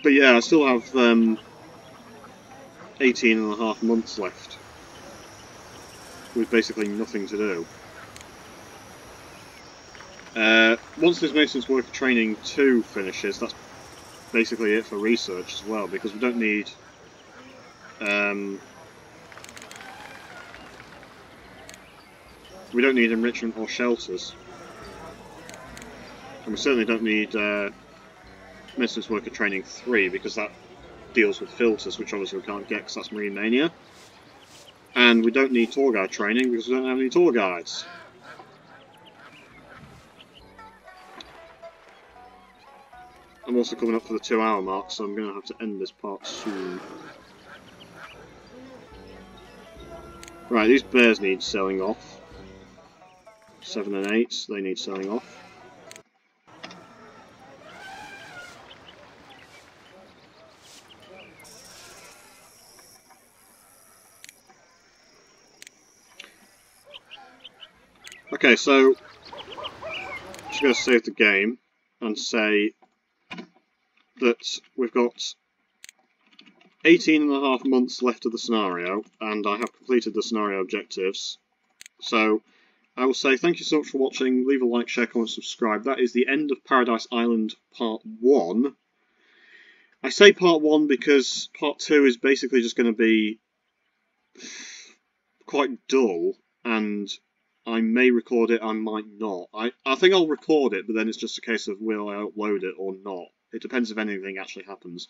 But yeah, I still have um, 18 and a half months left with basically nothing to do. Uh, once this maintenance worker training 2 finishes, that's basically it for research as well, because we don't need um, we don't need enrichment or shelters. And we certainly don't need uh, Maintenance Worker Training 3 because that deals with filters, which obviously we can't get because that's Marine Mania. And we don't need tour guide training because we don't have any tour guides. I'm also coming up for the two hour mark, so I'm going to have to end this part soon. Right, these bears need selling off. 7 and 8, they need selling off. Okay, so I'm just going to save the game and say that we've got 18 and a half months left of the scenario and I have completed the scenario objectives. So I will say thank you so much for watching, leave a like, share, comment, subscribe. That is the end of Paradise Island Part 1. I say Part 1 because Part 2 is basically just going to be quite dull and I may record it, I might not. I, I think I'll record it, but then it's just a case of will I upload it or not. It depends if anything actually happens.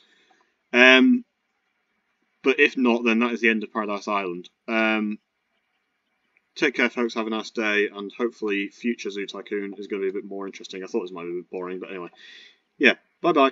Um, but if not, then that is the end of Paradise Island. Um, take care, folks. Have a nice day, and hopefully future Zoo Tycoon is going to be a bit more interesting. I thought was might be a bit boring, but anyway. Yeah, bye-bye.